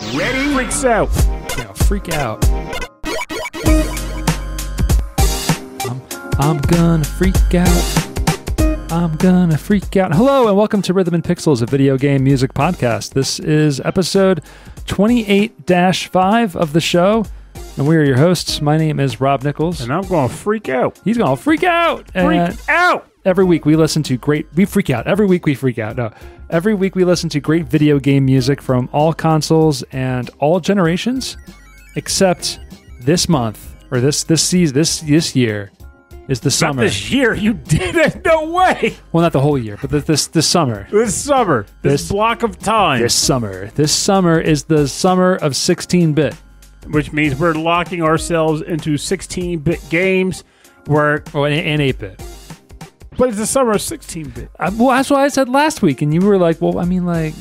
Ready? Freaks out. Yeah, freak out. I'm, I'm gonna freak out. I'm gonna freak out. Hello, and welcome to Rhythm and Pixels, a video game music podcast. This is episode 28 5 of the show, and we are your hosts. My name is Rob Nichols. And I'm going to freak out. He's gonna freak out. Freak And out. Every week we listen to great we freak out every week we freak out no every week we listen to great video game music from all consoles and all generations except this month or this this season this this year is the Not summer this year. You did it. No way. well not the whole year but this this, this summer This summer. This, This- block of time. this summer this summer is the summer of 16-bit Which means we're locking ourselves into 16 bit games where, or oh, and, and 8-bit but it's the summer of 16 bit. Uh, well that's what i said last week and you were like well i mean like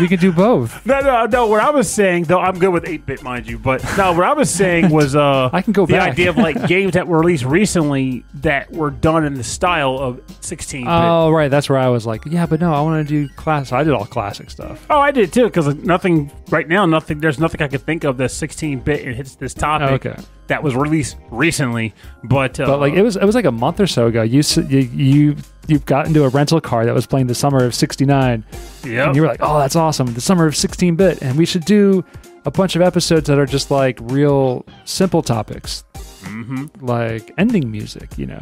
we could do both No, no, no. What I was saying, though, I'm good with 8 bit, mind you. But no, what I was saying was uh, I can go the back. idea of like games that were released recently that were done in the style of 16 bit. oh right that's where i was like yeah but no i want to do class i did all classic stuff Oh, I did too, because nothing right now, nothing. There's nothing I could think of that's 16 bit and hits this topic Oh, okay. That was released recently. But, uh, But like it was, it was like a month or so ago. You you you you got into a rental car that was playing the summer of '69, yeah, and you were like, "Oh, that's awesome! The summer of 16-bit." And we should do a bunch of episodes that are just like real simple topics, Mm-hmm. like ending music. You know,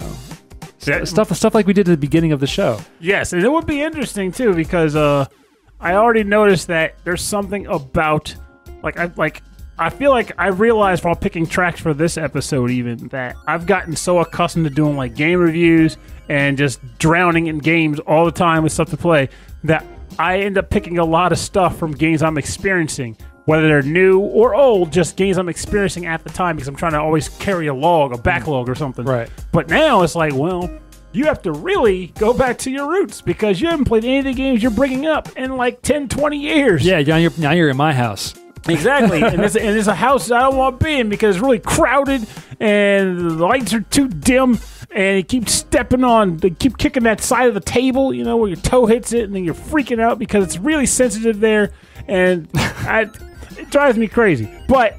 That- stuff stuff like we did at the beginning of the show. Yes, and it would be interesting too because uh, I already noticed that there's something about like I like I feel like I realized while picking tracks for this episode even that I've gotten so accustomed to doing like game reviews and just drowning in games all the time with stuff to play that I end up picking a lot of stuff from games I'm experiencing. Whether they're new or old, just games I'm experiencing at the time because I'm trying to always carry a log, a backlog, or something. Right. But now it's like, well, you have to really go back to your roots because you haven't played any of the games you're bringing up in like 10, 20 years. Yeah, now you're now you're in my house. Exactly. and, it's, and it's a house I don't want to be in because it's really crowded and the lights are too dim and you keep stepping on, they keep kicking that side of the table, you know, where your toe hits it and then you're freaking out because it's really sensitive there. And I, it drives me crazy. But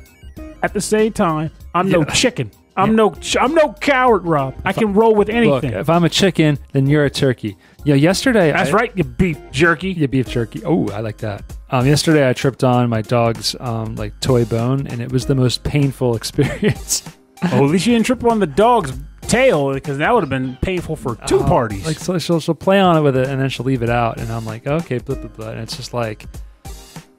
at the same time, I'm no chicken. I'm no, I'm no coward, Rob. I can roll with Look, anything. if I'm a chicken, then you're a turkey. Yeah, yesterday That's I- right, you beef jerky. Yeah, beef jerky. Oh, I like that. Um, yesterday I tripped on my dog's um, like toy bone, and it was the most painful experience. Oh, at least you didn't trip on the dog's tail because that would have been painful for two Oh, parties. Like so she'll she'll play on it with it, and then she'll leave it out, and I'm like, okay, blah blah blah, and it's just like.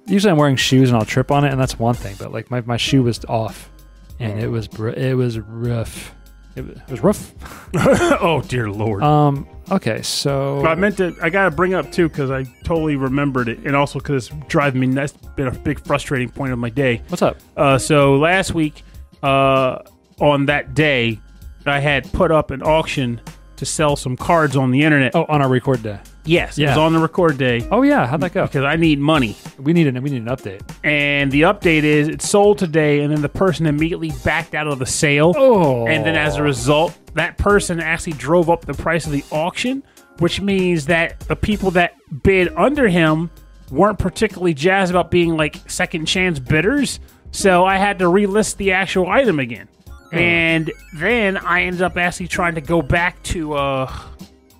Usually I'm wearing shoes and I'll trip on it, and that's one thing. But like my, my shoe was off, and it was br- it was rough. It was, rough. oh dear lord. Um. Okay, so but I meant to. I gotta bring up too because I totally remembered it, and also because it's driving me. That's been a big frustrating point of my day. what's up? Uh, so last week, uh, on that day, I had put up an auction to sell some cards on the internet. Oh, on our record day. Yes, it yeah. was on the record day Oh yeah, how'd that go? because I need money. We need an we need an update. And the update is it sold today, and then the person immediately backed out of the sale. Oh, And then as a result, that person actually drove up the price of the auction, which means that the people that bid under him weren't particularly jazzed about being like second chance bidders. So I had to relist the actual item again. And then I ended up actually trying to go back to uh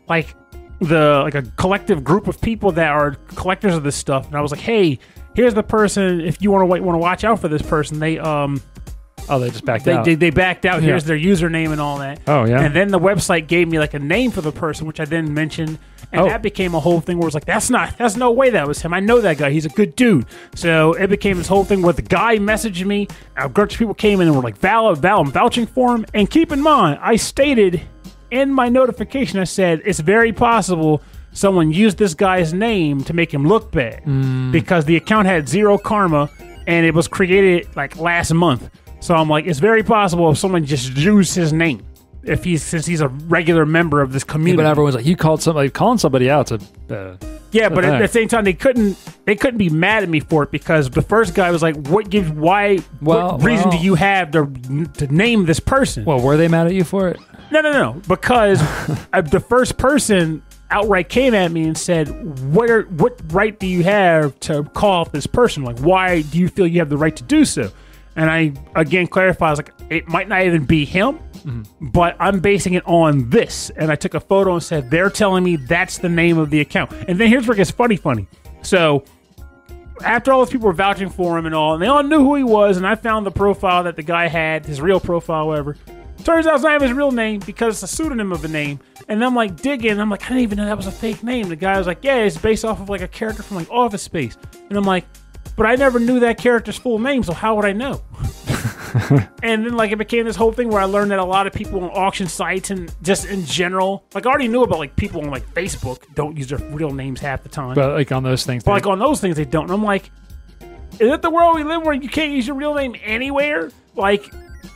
like the like a collective group of people that are collectors of this stuff and I was like, "Hey, here's the person if you want to want to watch out for this person. They um oh, they just backed they, out. they, they backed out. Yeah. Here's their username and all that. Oh, yeah? And then the website gave me like a name for the person, which I then mentioned, and Oh. that became a whole thing where it's like, that's not, that's no way that was him. I know that guy. He's a good dude. So it became this whole thing where the guy messaged me. A bunch of people came in and were like, Val, Val, I'm vouching for him. And keep in mind, I stated in my notification, I said it's very possible someone used this guy's name to make him look bad because the account had zero karma and it was created like last month. So I'm like, it's very possible if someone just used his name. If he's since he's a regular member of this community, but everyone's like, you called somebody, calling somebody out to. Uh, yeah, but at the same time, they couldn't they couldn't be mad at me for it because the first guy was like, "What gives why? Well, what reason well- do you have to to name this person?" well, were they mad at you for it? No, no, no. Because uh, the first person outright came at me and said, "What are, what right do you have to call out this person? Like, why do you feel you have the right to do so?" And I again clarified, I was like, "It might not even be him." But I'm basing it on this, and I took a photo and said they're telling me that's the name of the account. And then here's where it gets funny, funny. So after all those people were vouching for him and all, and they all knew who he was, and I found the profile that the guy had, his real profile, whatever. Turns out it's not even his real name because it's a pseudonym of a name. And I'm like digging, I'm like, I didn't even know that was a fake name. The guy was like, Yeah, it's based off of like a character from like Office Space. And I'm like, But I never knew that character's full name, so how would I know? and then like it became this whole thing where I learned that a lot of people on auction sites and just in general, like I already knew about like people on like Facebook don't use their real names half the time. But like on those things, But like on those things, they don't. And I'm like, is it the world we live where you can't use your real name anywhere? Like,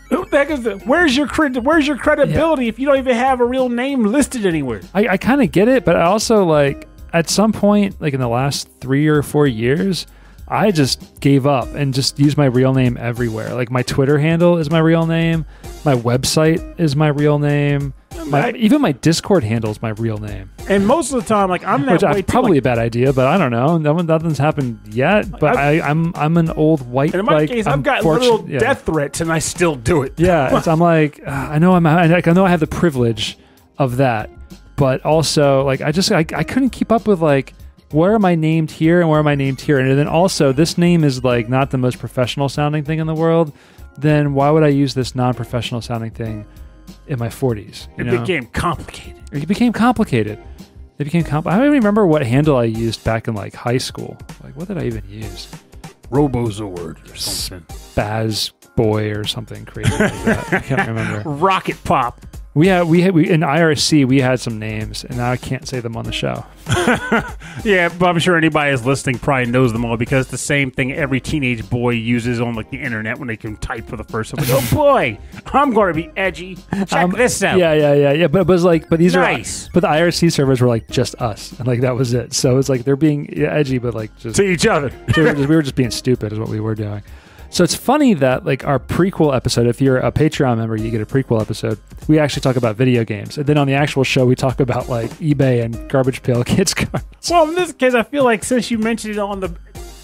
who the heck is the? Where's your cred? Where's your credibility if you don't even have a real name listed anywhere? I, I kind of get it, but I also like at some point, like in the last three or four years, I just gave up and just used my real name everywhere. Like my Twitter handle is my real name, my website is my real name, my, I- even my Discord handle is my real name. And most of the time, like I'm that Which way is too. probably like- a bad idea, but I don't know. Nothing's happened yet. But I, I'm I'm an old white. and in my like, case, I've got little yeah. death threats, and I still do it. Yeah, it's, I'm like, uh, I know I'm, I, like, I know I have the privilege of that, but also like, I just, I, I couldn't keep up with like, where am I named here and where am I named here, and then also this name is like not the most professional sounding thing in the world. Then why would I use this non-professional sounding thing in my 40s? You It know? became complicated. it became complicated. It became comp. I don't even remember what handle I used back in like high school. Like, what did I even use? Robozord or something. Baz Boy or something crazy like that. I can't remember. Rocket Pop. We had we had we in IRC we had some names and now I can't say them on the show. Yeah, but I'm sure anybody that's listening probably knows them all because it's the same thing every teenage boy uses on like the internet when they can type for the first time. Like, oh boy, I'm going to be edgy. Check Um, this out. Yeah, yeah, yeah, yeah. But it was like, but these Nice. are but the IRC servers were like just us and like that was it. So it's like they're being edgy, but like just To each other. we were just, we were just being stupid is what we were doing. So it's funny that like our prequel episode, if you're a Patreon member, you get a prequel episode. We actually talk about video games, and then on the actual show, we talk about like eBay and garbage pail kids cards. Well, in this case, I feel like since you mentioned it on the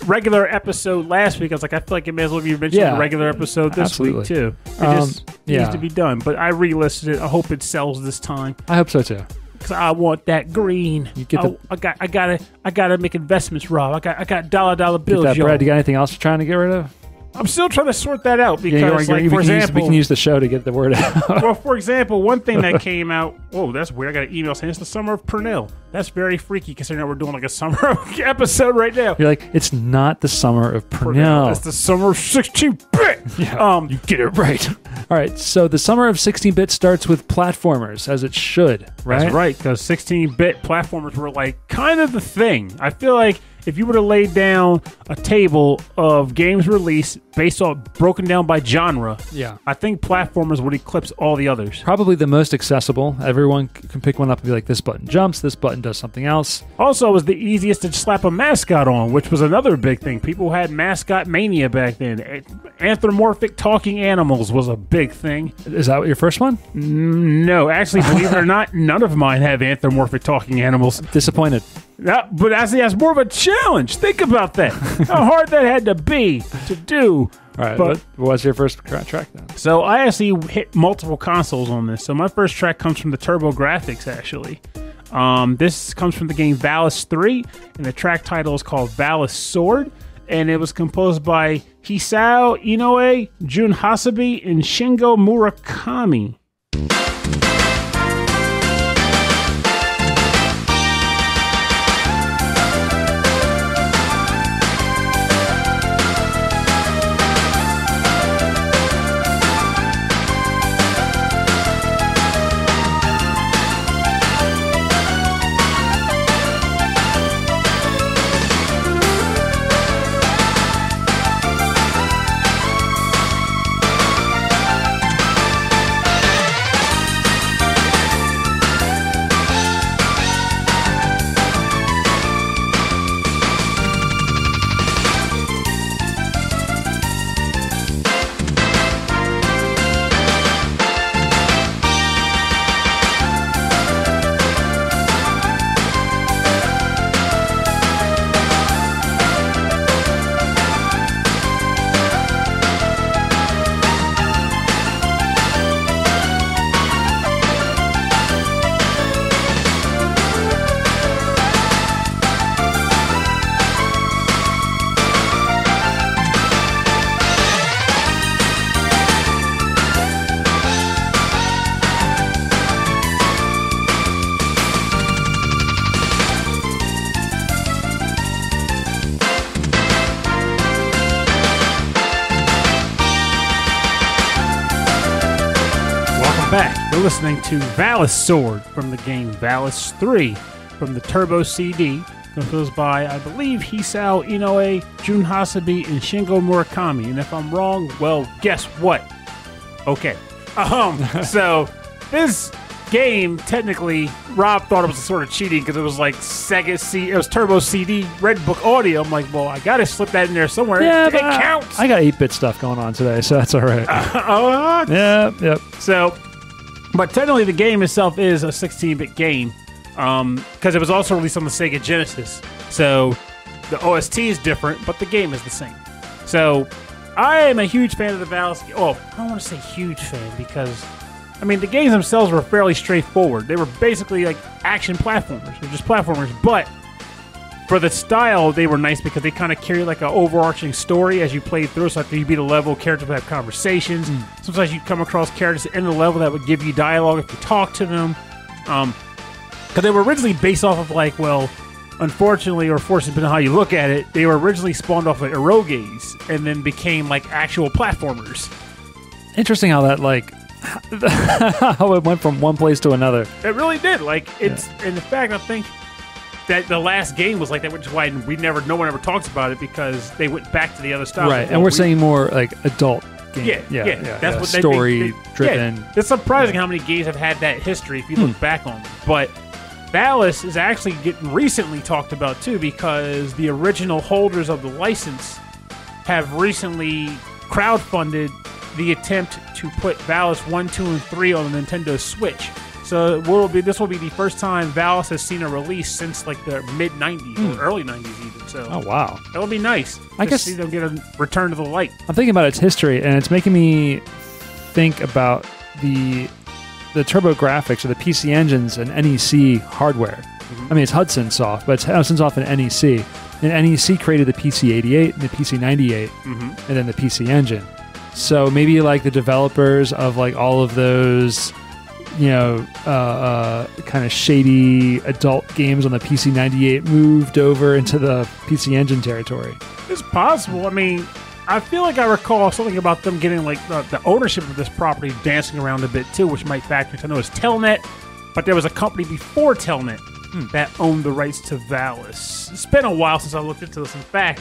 regular episode last week, I was like, I feel like it may as well be mentioned on Yeah. the regular episode this Absolutely. week too. It Um, just yeah. needs to be done. But I relisted it. I hope it sells this time I hope so too. because I want that green. You get I, the- I got. I gotta. I gotta make investments, Rob. I got. I got dollar dollar Get bills. that y'all. bread. You got anything else you're trying to get rid of? I'm still trying to sort that out because, Yeah, like, you're- for we, can use, example, we can use the show to get the word out. well, for example, one thing that came out. Whoa, that's weird. I got an email saying it's the summer of Pernell. That's very freaky considering we're doing like a summer episode right now. You're like, it's not the summer of That's It's the summer of 16 bit. Um, you get it right. All right, so the summer of 16-bit starts with platformers, as it should, right? That's right, because 16 bit platformers were like kind of the thing. I feel like if you were to lay down a table of games released based on broken down by genre, Yeah. I think platformers would eclipse all the others. Probably the most accessible. Everyone can pick one up and be like, this button jumps, this button does something else. Also, it was the easiest to slap a mascot on, which was another big thing. People had mascot mania back then. Anthropomorphic talking animals was a big thing. Is that your first one? Mm, no, actually, believe it or not, none of mine have anthropomorphic talking animals. Disappointed. That, but actually, that's more of a challenge. Think about that. How hard that had to be to do. All right, But- what was your first track then? So I actually hit multiple consoles on this. So my first track comes from the TurboGrafx, actually. Um, this comes from the game Valis 3, and the track title is called Valis Sword. And it was composed by Hisao Inoue, Jun Hasebe, and Shingo Murakami. To Valis Sword from the game Valis 3 from the Turbo CD. Composed by, I believe, Hisao Inoue, Jun Hasebe, and Shingo Murakami. And if I'm wrong, well, guess what? Okay. Um, so this game, technically, Rob thought it was sort of cheating because it was like Sega C, it was Turbo CD, Red Book Audio. I'm like, well, I gotta slip that in there somewhere. Yeah, it but counts. I got 8 bit stuff going on today, so that's all right. oh, yeah, yep. So, but technically, the game itself is a 16-bit game um, because it was also released on the Sega Genesis. So, the OST is different, but the game is the same. So, I am a huge fan of the Valis. Oh, I don't want to say huge fan because, I mean, the games themselves were fairly straightforward. They were basically like action platformers. They're just platformers, but for the style, they were nice because they kind of carry like an overarching story as you played through. So after you beat a level, characters would have conversations. Sometimes you come across characters at the end of the level that would give you dialogue if you talk to them. Um, because they were originally based off of like, well, unfortunately or fortunately, depending on how you look at it, they were originally spawned off of eroges and then became like actual platformers. Interesting how that, like, how it went from one place to another. It really did. Like it's, and in fact, I think that the last game was like that, which is why we never, no one ever talks about it because they went back to the other style. right, Like, and we're we- saying more like adult game. Yeah, yeah, yeah. yeah, That's yeah. what they, story they, they, driven. Yeah. It's surprising how many games have had that history if you hmm. look back on them. But Valis is actually getting recently talked about too because the original holders of the license have recently crowdfunded the attempt to put Valis 1, 2, and 3 on the Nintendo Switch. So will be this will be the first time Valis has seen a release since like the mid 90s or hmm. early 90s even. So Oh wow! that would be nice. I to guess- see them get a return to the light. I'm thinking about its history, and it's making me think about the the TurboGrafx or the PC engines and NEC hardware. Mm-hmm. I mean, it's Hudson Soft, but it's Hudson Soft and NEC. And NEC created the PC88 and the PC98, mm-hmm. and then the PC Engine. So maybe like the developers of like all of those, you know, uh, uh, kind of shady adult games on the PC98 moved over into the PC Engine territory. It's possible. I mean, I feel like I recall something about them getting like the, the ownership of this property dancing around a bit too, which might factor. into- I know it's Telenet, but there was a company before Telenet that owned the rights to Valis. It's been a while since I looked into this. In fact,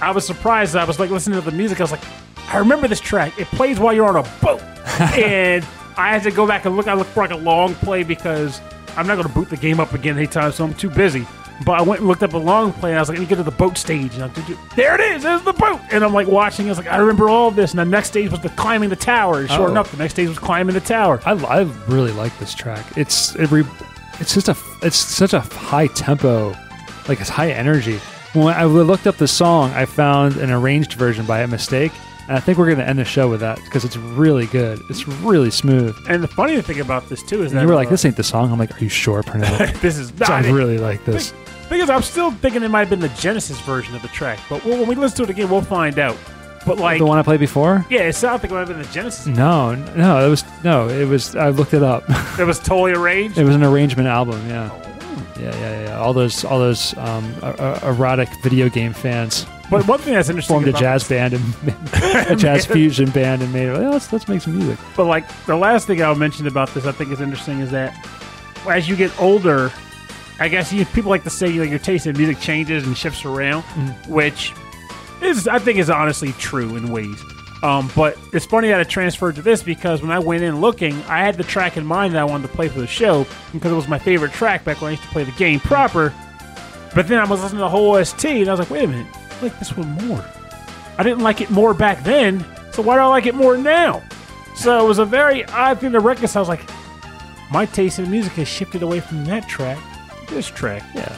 I was surprised. I was like listening to the music. I was like, I remember this track. It plays while you're on a boat, and I had to go back and look. I looked for like a long play because I'm not going to boot the game up again anytime, so I'm too busy. But I went and looked up a long play, and I was like, let me get to the boat stage. And I did, there it is. There's the boat. And I'm like watching. I was like, I remember all of this. And the next stage was the climbing the tower. And sure Oh. enough, the next stage was climbing the tower. I, I really like this track. It's it re, it's just a it's such a high tempo, like it's high energy. When I looked up the song, I found an arranged version by a mistake, and I think we're gonna end the show with that because it's really good. It's really smooth. And the funny thing about this too is And that you were like, "This ain't the song." I'm like, "Are you sure, Pernell?" this is I not it. really like this. Is, I'm still thinking it might have been the Genesis version of the track, but when we listen to it again, we'll find out. But like, the one I played before? yeah, it sounded like it might have been the Genesis. No, no, it was no, it was. I looked it up. It was totally arranged. It was an arrangement album. Yeah, yeah, yeah, yeah. All those, all those um, er- er- erotic video game fans But one thing that's interesting formed a about jazz band and a jazz fusion band and made. Well, let's let's make some music. But like the last thing I'll mention about this, I think is interesting, is that as you get older, I guess you, people like to say like your taste in music changes and shifts around, which is I think is honestly true in ways. Um, but it's funny that it transferred to this because when I went in looking, I had the track in mind that I wanted to play for the show because it was my favorite track back when I used to play the game proper. But then I was listening to the whole OST and I was like, wait a minute, like this one more. I didn't like it more back then, so why do I like it more now? So it was a very odd thing to reconcile. I was like, my taste in music has shifted away from that track to this track. Yeah.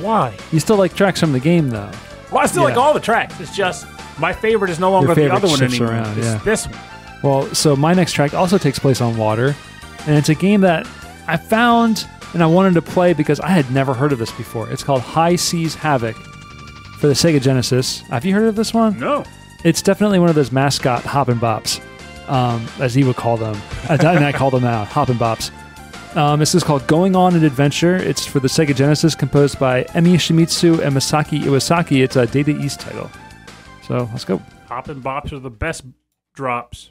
Why? You still like tracks from the game though. Well, I still like all the tracks. It's just my favorite is no longer the other one anymore. around, it's yeah. this one. Well, so my next track also takes place on water, and it's a game that I found and I wanted to play because I had never heard of this before. It's called High Seas Havoc for the Sega Genesis. Have you heard of this one? No. It's definitely one of those mascot hop and bops, um, as he would call them. and I call them now hop and bops. Um, this is called Going On an Adventure. It's for the Sega Genesis, composed by Emi Shimizu and Masaki Iwasaki. It's a Data East title. So let's go. Hop and bops are the best drops.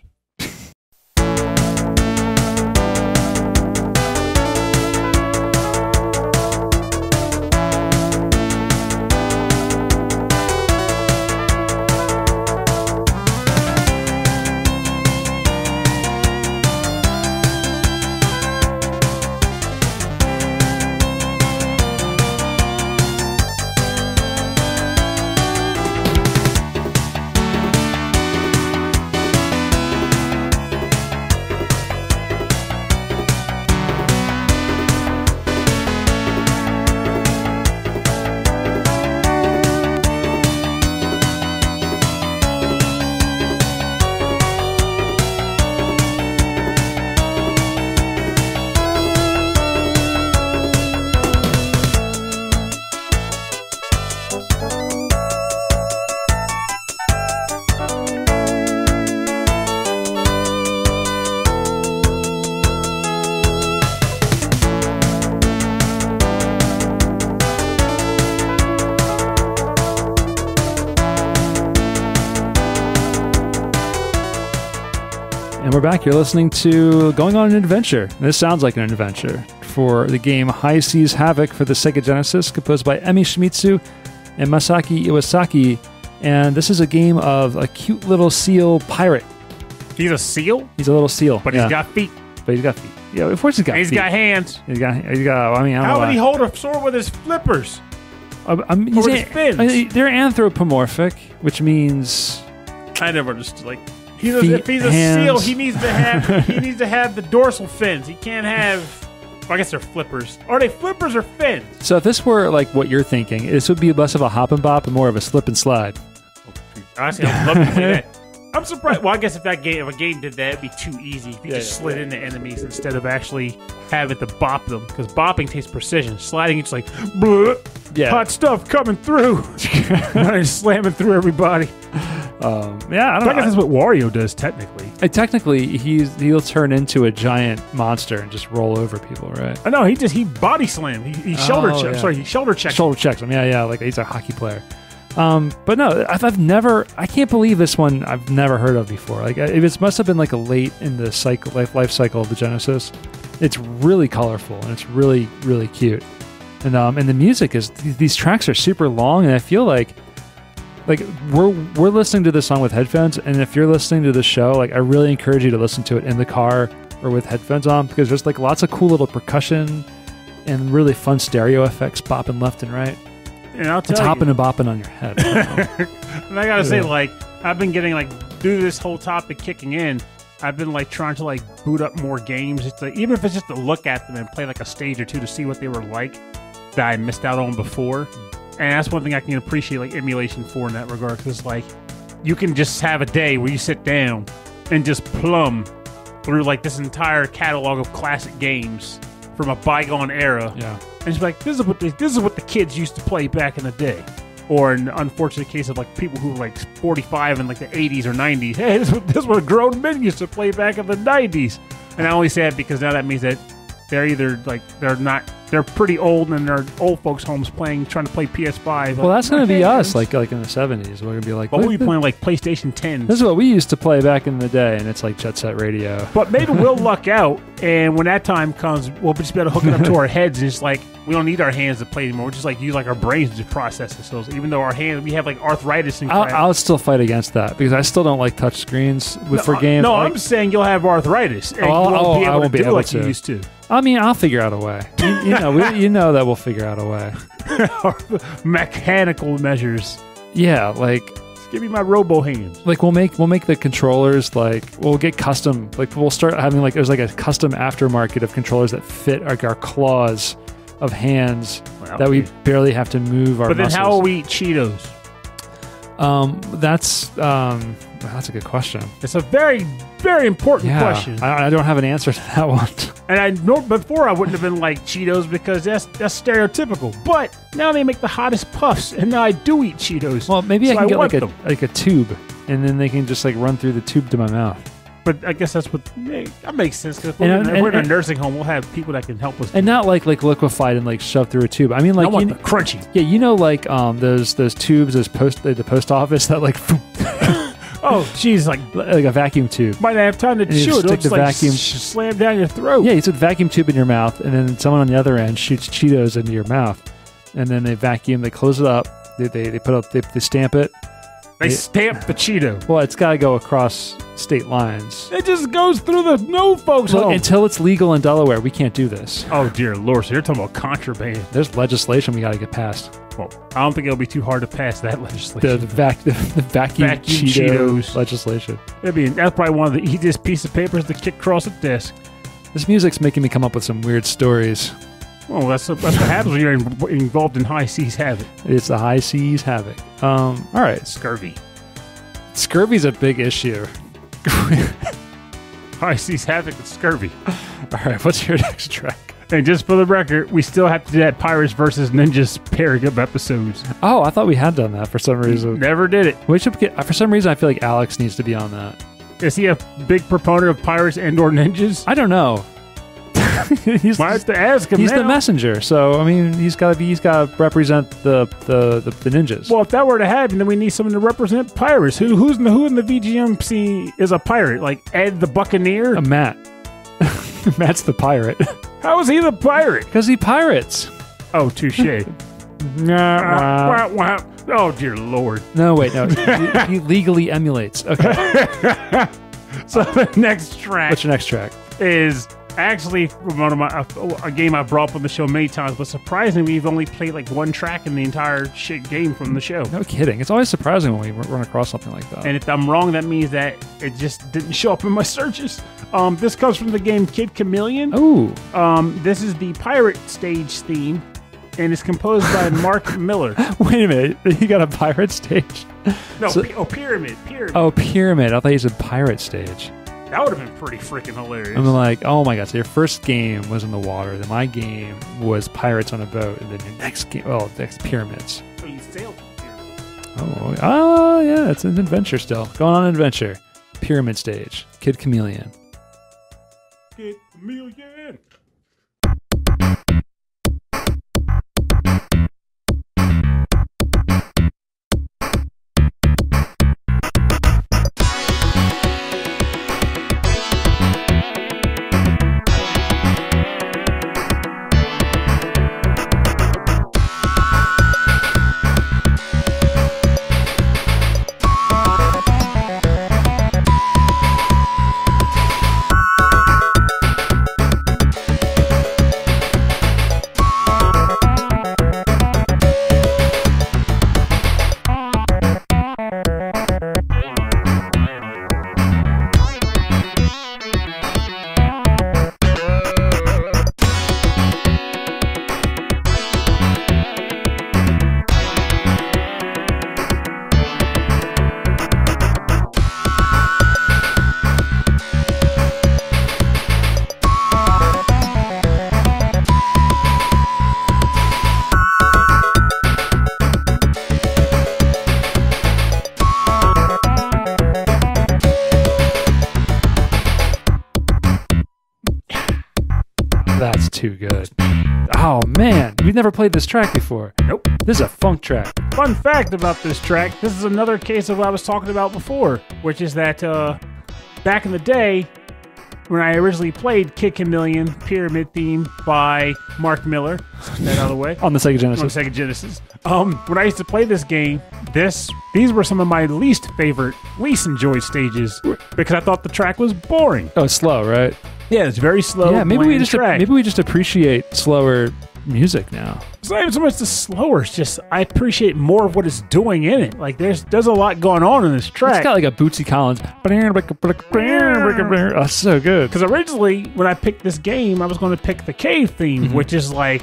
Back. You're listening to Going on an Adventure. This sounds like an adventure for the game High Seas Havoc for the Sega Genesis, composed by Emi Shimizu and Masaki Iwasaki. And this is a game of a cute little seal pirate. He's a seal, He's a little seal, but yeah, he's got feet. but he's got feet. Yeah, of course he's got And he's feet. got hands. he's got. He's got. I mean, I don't How know. would he hold a sword with his flippers? Uh, I'm, Or he's his a- fins? uh, they're anthropomorphic, which means I never just like. He's a, Feet, if he's a hands. seal, he needs to have he needs to have the dorsal fins. He can't have. well, I guess they're flippers. Are they flippers or fins? so. If this were like what you're thinking, this would be less of a hop and bop and more of a slip and slide. Oh, honestly, I'd love to play that. I'm surprised. Well, I guess if that game, if a game did that, it'd be too easy. If you Yeah, just yeah. slid into enemies instead of actually having to bop them, because bopping takes precision. Sliding, it's like, Yeah. hot stuff coming through, and slamming through everybody. Um, yeah, I I don't guess know. that's what Wario does technically. Technically, he's he'll turn into a giant monster and just roll over people, right? I know he just he body slammed. He, he shoulder Oh, checked. yeah. Sorry, he shoulder checked. Shoulder checks him. Yeah, yeah, like he's a hockey player. Um, but no, I've, I've never. I can't believe this one. I've never heard of before. Like uh, it must have been like a late in the cycle life life cycle of the Genesis. It's really colorful and it's really really cute. And um, and the music is these tracks are super long and I feel like like we're we're listening to this song with headphones and if you're listening to the show like I really encourage you to listen to it in the car or with headphones on because there's like lots of cool little percussion and really fun stereo effects popping left and right. and I'll tell It's you, hopping and bopping on your head. And I gotta say, like, I've been getting like through this whole topic kicking in. I've been like trying to like boot up more games. It's like even if it's just to look at them and play like a stage or two to see what they were like that I missed out on before. And that's one thing I can appreciate like emulation for in that regard because like you can just have a day where you sit down and just plumb through like this entire catalog of classic games from a bygone era yeah. and it's like this is what the, this is what the kids used to play back in the day. Or an unfortunate case of like people who were like 45 in like the 80s or 90s. Hey, this is what, this is what grown men used to play back in the 90s. And I only say that because now that means that they're either like they're not they're pretty old and they're old folks' homes playing trying to play PS5. Well, that's gonna be us, like like in the seventies. We're gonna be like, But we'll "What- playing like PlayStation 10. This is what we used to play back in the day, and it's like Jet Set Radio. But maybe we'll luck out, and when that time comes, we'll just be able to hook it up to our heads, and it's like we don't need our hands to play anymore. We're just like use like our brains to process it. So even though our hands, we have like arthritis and I'll. I'll still fight against that because I still don't like touch screens with, for games. No, Like- I'm saying you'll have arthritis. And Oh, you won't oh, be I able won't to be do able like to. you used to. I mean, I'll figure out a way. You, you know, we, you know that we'll figure out a way. Mechanical measures. Yeah, like Just give me my robo hands. like we'll make we'll make the controllers like we'll get custom like we'll start having like there's like a custom aftermarket of controllers that fit like our claws of hands that we barely have to move our But then muscles. how will we eat Cheetos? Um, that's um, that's a good question. It's a very, very important Yeah, question. I, I don't have an answer to that one. And I know before I wouldn't have been like Cheetos because that's that's stereotypical. But now they make the hottest puffs, and now I do eat Cheetos. Well, maybe I So can get like a them. like a tube, and then they can just like run through the tube to my mouth. but I guess that's what that makes sense. Because if, And- we're, in- and- we're in a and- nursing home, we'll have people that can help us. and not like like liquefied and like shoved through a tube. I mean, I like want you, the crunchy. yeah, you know, like um those those tubes, those post the post office that like Oh, she's like like a vacuum tube. might not have time to And you chew it. stick the like vacuum- sh- slam down your throat. Yeah, you put the vacuum tube in your mouth, and then someone on the other end shoots Cheetos into your mouth, and then they vacuum, they close it up, they they, they put up they, they stamp it. They Yeah. stamp the Cheeto. Well, it's got to go across state lines. It just goes through the no folks home. until it's legal in Delaware, we can't do this. oh dear lord! So you're talking about contraband? There's legislation we got to get passed. Well, I don't think it'll be too hard to pass that legislation. The, vac, the, vacuum, Vacuum Cheeto Cheetos. legislation. That'd be that's probably one of the easiest piece of papers to kick across the desk. This music's making me come up with some weird stories. Well, that's, that's what happens when you're in, involved in high seas havoc. It's the high seas havoc. Um, all right, Scurvy. scurvy's a big issue. High seas havoc and scurvy. all right, what's your next track? And just for the record, we still have to do that Pirates versus Ninjas pairing of episodes. Oh, I thought we had done that for some reason. Never did it. We should get, for some reason I feel like Alex needs to be on that. Is he a big proponent of pirates and or ninjas? I don't know. he's Might have to ask him. he's the messenger. So I mean, he's got to be. He's got to represent the the the, the ninjas. Well, if that were to happen, then we need someone to represent pirates. Who who's in the, who in the VGMC is a pirate? Like Ed the Buccaneer? Uh, Matt. Matt's the pirate How is he the pirate? because he pirates. Oh, touche. Nah, Wah, wah. Oh dear lord! No, wait, no. he, he legally emulates. Okay, So the next track what's your next track? is actually one of my a, a game I brought up on the show many times, but surprisingly, we've only played like one track in the entire shit game from the show. No kidding. It's always surprising when we run across something like that. And if I'm wrong, that means that it just didn't show up in my searches. Um, this comes from the game Kid Chameleon. oh, Um, this is the pirate stage theme, and it's composed by Mark Miller. wait a minute. You got a pirate stage? No, So- P- oh, Pyramid, Pyramid. Oh, pyramid. I thought you said pirate stage. That would have been pretty freaking hilarious. I'm like, oh my god! So your first game was in the water. Then my game was pirates on a boat, and then your next game, oh, next pyramids. so you sailed the. Oh, oh yeah, it's an adventure still. Going on an adventure. Pyramid stage. Kid Chameleon. Kid Chameleon. Too good. Oh man, we've never played this track before. Nope. This is a funk track. Fun fact about this track: this is another case of what I was talking about before, which is that uh, back in the day, when I originally played Kid Chameleon Pyramid theme by Mark Miller, that out of the way. On the Sega Genesis. on the Sega Genesis. Um, when I used to play this game, this these were some of my least favorite, least enjoyed stages because I thought the track was boring. Oh, it's slow, right? Yeah, it's very slow. yeah, maybe we just track. maybe we just appreciate slower music now. it's not even so much the slower. It's just I appreciate more of what it's doing in it. Like there's there's a lot going on in this track. It's got like a Bootsy Collins. Oh, so good. Because originally, when I picked this game, I was going to pick the cave theme, which is like,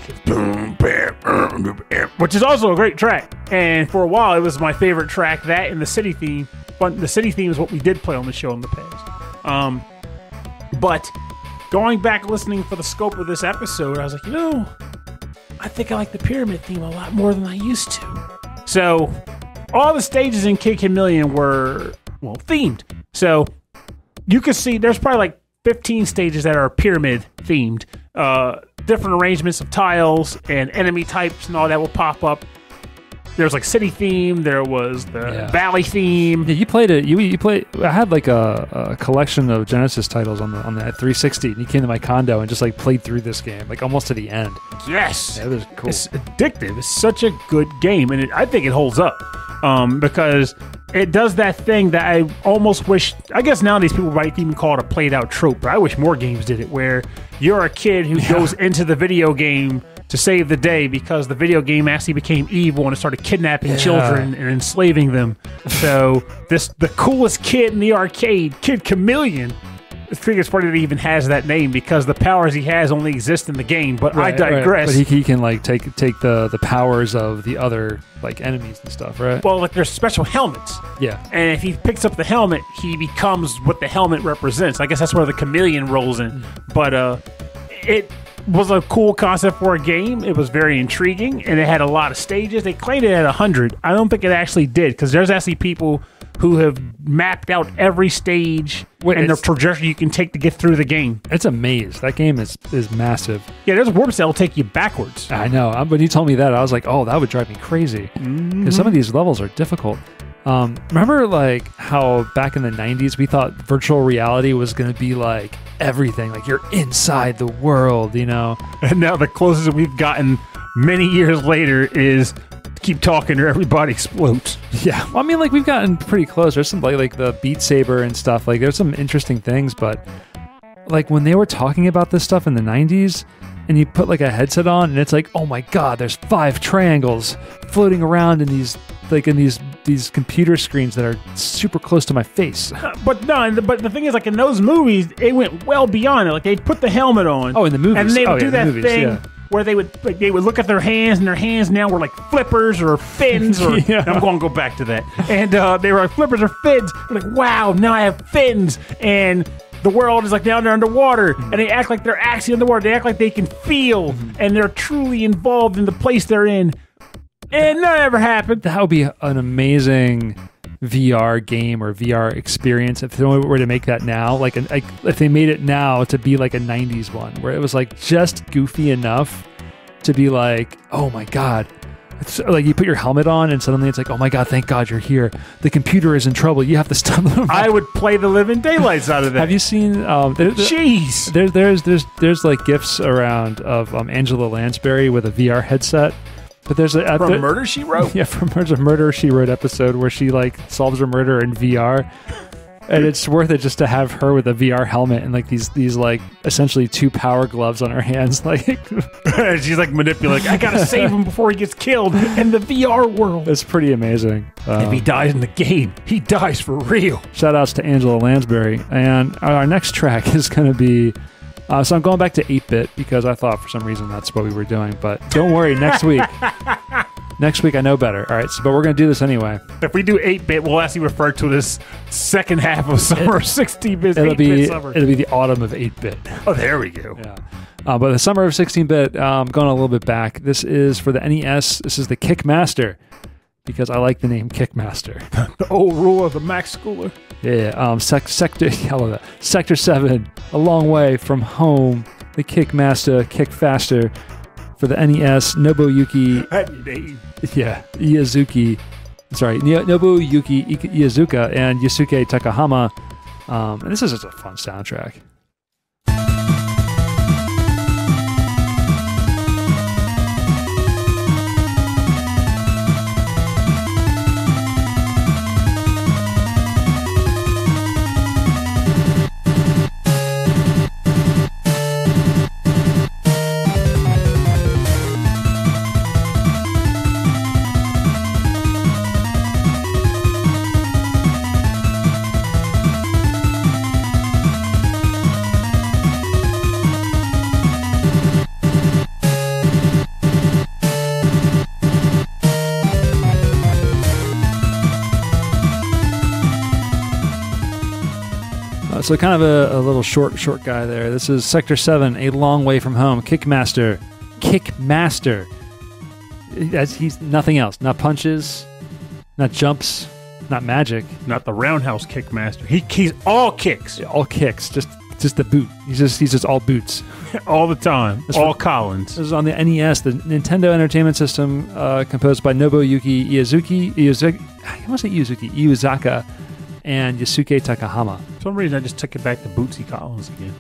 which is also a great track. And for a while, it was my favorite track. That and the city theme. But the city theme is what we did play on the show in the past. Um, but going back listening for the scope of this episode, I was like, you know, I think I like the pyramid theme a lot more than I used to. So all the stages in Kid Chameleon were well themed. So you can see there's probably like 15 stages that are pyramid themed. Uh, different arrangements of tiles and enemy types and all that will pop up. There's like city theme. There was the Yeah. valley theme. Yeah, you played it. You you played. I had like a, a collection of Genesis titles on the on the 360, and you came to my condo and just like played through this game, like almost to the end. Yes, Yeah, it was cool. it's addictive. It's such a good game, and it, I think it holds up um, because it does that thing that I almost wish. I guess nowadays people might even call it a played out trope, but I wish more games did it. Where you're a kid who goes into the video game to save the day because the video game actually became evil and it started kidnapping children and enslaving them. So this the coolest kid in the arcade, Kid Chameleon. I think it's funny that he even has that name because the powers he has only exist in the game. But I Right, right. digress. But he, he can like take take the the powers of the other like enemies and stuff, right? well, like there's special helmets, yeah. and if he picks up the helmet, he becomes what the helmet represents. I guess that's where the chameleon rolls in. But uh, it was a cool concept for a game. It was very intriguing, and it had a lot of stages. They claimed it had hundred. I don't think it actually did because there's actually people who have mapped out every stage Wait, and the trajectory you can take to get through the game. It's a maze. That game is is massive. Yeah, there's warps that'll take you backwards. I know. When you told me that, I was like, oh, that would drive me crazy because mm-hmm. some of these levels are difficult. Um, remember, like how back in the '90s we thought virtual reality was going to be like everything, like you're inside the world, you know? And now the closest we've gotten many years later is keep talking or everybody explodes. Yeah. Well, I mean, like we've gotten pretty close. There's some like like the Beat Saber and stuff. Like there's some interesting things, but like when they were talking about this stuff in the '90s, and you put like a headset on, and it's like, oh my god, there's five triangles floating around in these like in these these computer screens that are super close to my face. Uh, But no, and the, but the thing is, like in those movies, it went well beyond it. Like they put the helmet on. Oh, in the movies. and they would Oh, do yeah, that movies, thing yeah. where they would like they would look at their hands, and their hands now were like flippers or fins. Or Yeah. I'm going to go back to that. And uh, they were like flippers or fins. Like, wow, now I have fins, and the world is like down there underwater, Mm-hmm. and they act like they're actually underwater. They act like they can feel, and they're truly involved in the place they're in. And that ever happened. That would be an amazing VR game or VR experience if they were to make that now. Like, an, like if they made it now to be like a '90s one, where it was like just goofy enough to be like, oh my god. It's like you put your helmet on and suddenly it's like, oh my god, thank God you're here. The computer is in trouble. You have to stop them. I would play the living daylights out of that. have you seen? Um, there, there- Jeez. there, there's there's there's like gifs around of um, Angela Lansbury with a VR headset, but there's a From there- Murder She Wrote. yeah, from murder she wrote episode where she like solves her murder in VR. And it's worth it just to have her with a VR helmet and like these these like essentially two power gloves on her hands. Like She's like manipulating. I gotta save him before he gets killed in the VR world. it's pretty amazing. If Um, he dies in the game, he dies for real. shout outs to Angela Lansbury. And our next track is going to be. Uh, so I'm going back to 8 bit because I thought for some reason that's what we were doing. But don't worry, next week. next week I know better. All right, so but we're going to do this anyway. If we do 8 bit, we'll actually refer to this second half of summer, 16 bit, It'll be summer. it'll be the autumn of 8 bit. oh, there we go. Yeah. Uh, but the summer of 16 bit, um, going a little bit back. This is for the NES. This is the Kickmaster because I like the name Kickmaster. The old rule of the Max Schooler. Yeah. Um, sec- sector, that. Sector 7, a long way from home. The Kickmaster, Kick Faster for the NES. Nobuyuki, That name. yeah, Iyazuki. Sorry, Nobu Yuki Iyazuka and Yusuke Takahama. Um, and this is just a fun soundtrack. So kind of a, a little short, short guy there. This is Sector Seven, a long way from home. Kickmaster, Kickmaster. As he's nothing else. Not punches, not jumps, not magic. Not the roundhouse kickmaster. He he's all kicks All kicks. Just, just the boot. He's just, he's just all boots. all the time. All what- Collins. This is on the NES, the Nintendo Entertainment System, uh, composed by Nobuyuki Iyazuki, Iyazuki, I want to say Iyazuki, Iwazaka, and Yasuke Takahama. For some reason, I just took it back to Bootsy Collins again.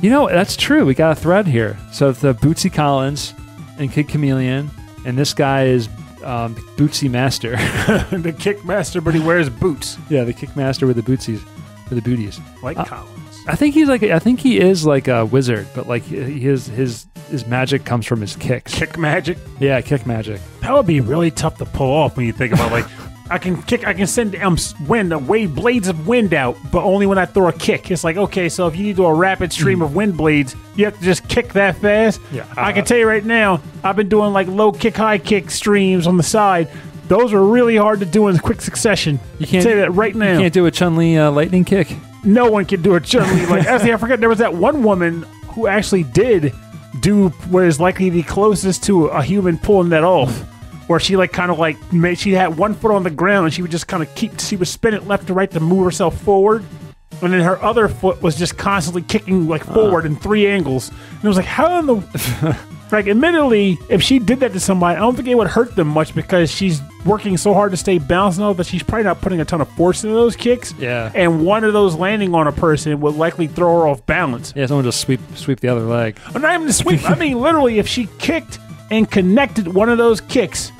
You know, that's true. We got a thread here. So the Bootsy Collins and Kid Chameleon, and this guy is um, Bootsy Master. the kickmaster, but he wears boots yeah, the Kickmaster with the bootsies, with the booties. like Uh, Collins. I think he's like, I think he is like a wizard, but like his his his magic comes from his kicks. Kick magic. Yeah, kick magic. That would be really tough to pull off when you think about like I can kick, I can send um wind, uh, wave blades of wind out, but only when I throw a kick. It's like okay, so if you need to do a rapid stream of wind blades, you have to just kick that fast. Yeah. I can tell you right now, I've been doing like low kick, high kick streams on the side. Those are really hard to do in quick succession. You can't say that right now. You can't do a Chun Li uh, lightning kick. no one can do a Chun Li. Like actually, I forget there was that one woman who actually did do what is likely the closest to a human pulling that off. Where she like kind of like made, she had one foot on the ground and she would just kind of keep she would spin it left to right to move herself forward. And then her other foot was just constantly kicking like uh. forward in three angles. And it was like, how in the like admittedly, if she did that to somebody, I don't think it would hurt them much because she's working so hard to stay balanced and all that she's probably not putting a ton of force into those kicks. Yeah. And one of those landing on a person would likely throw her off balance. Yeah, someone just sweep sweep the other leg. Or not even the sweep. I mean, literally, if she kicked and connected one of those kicks,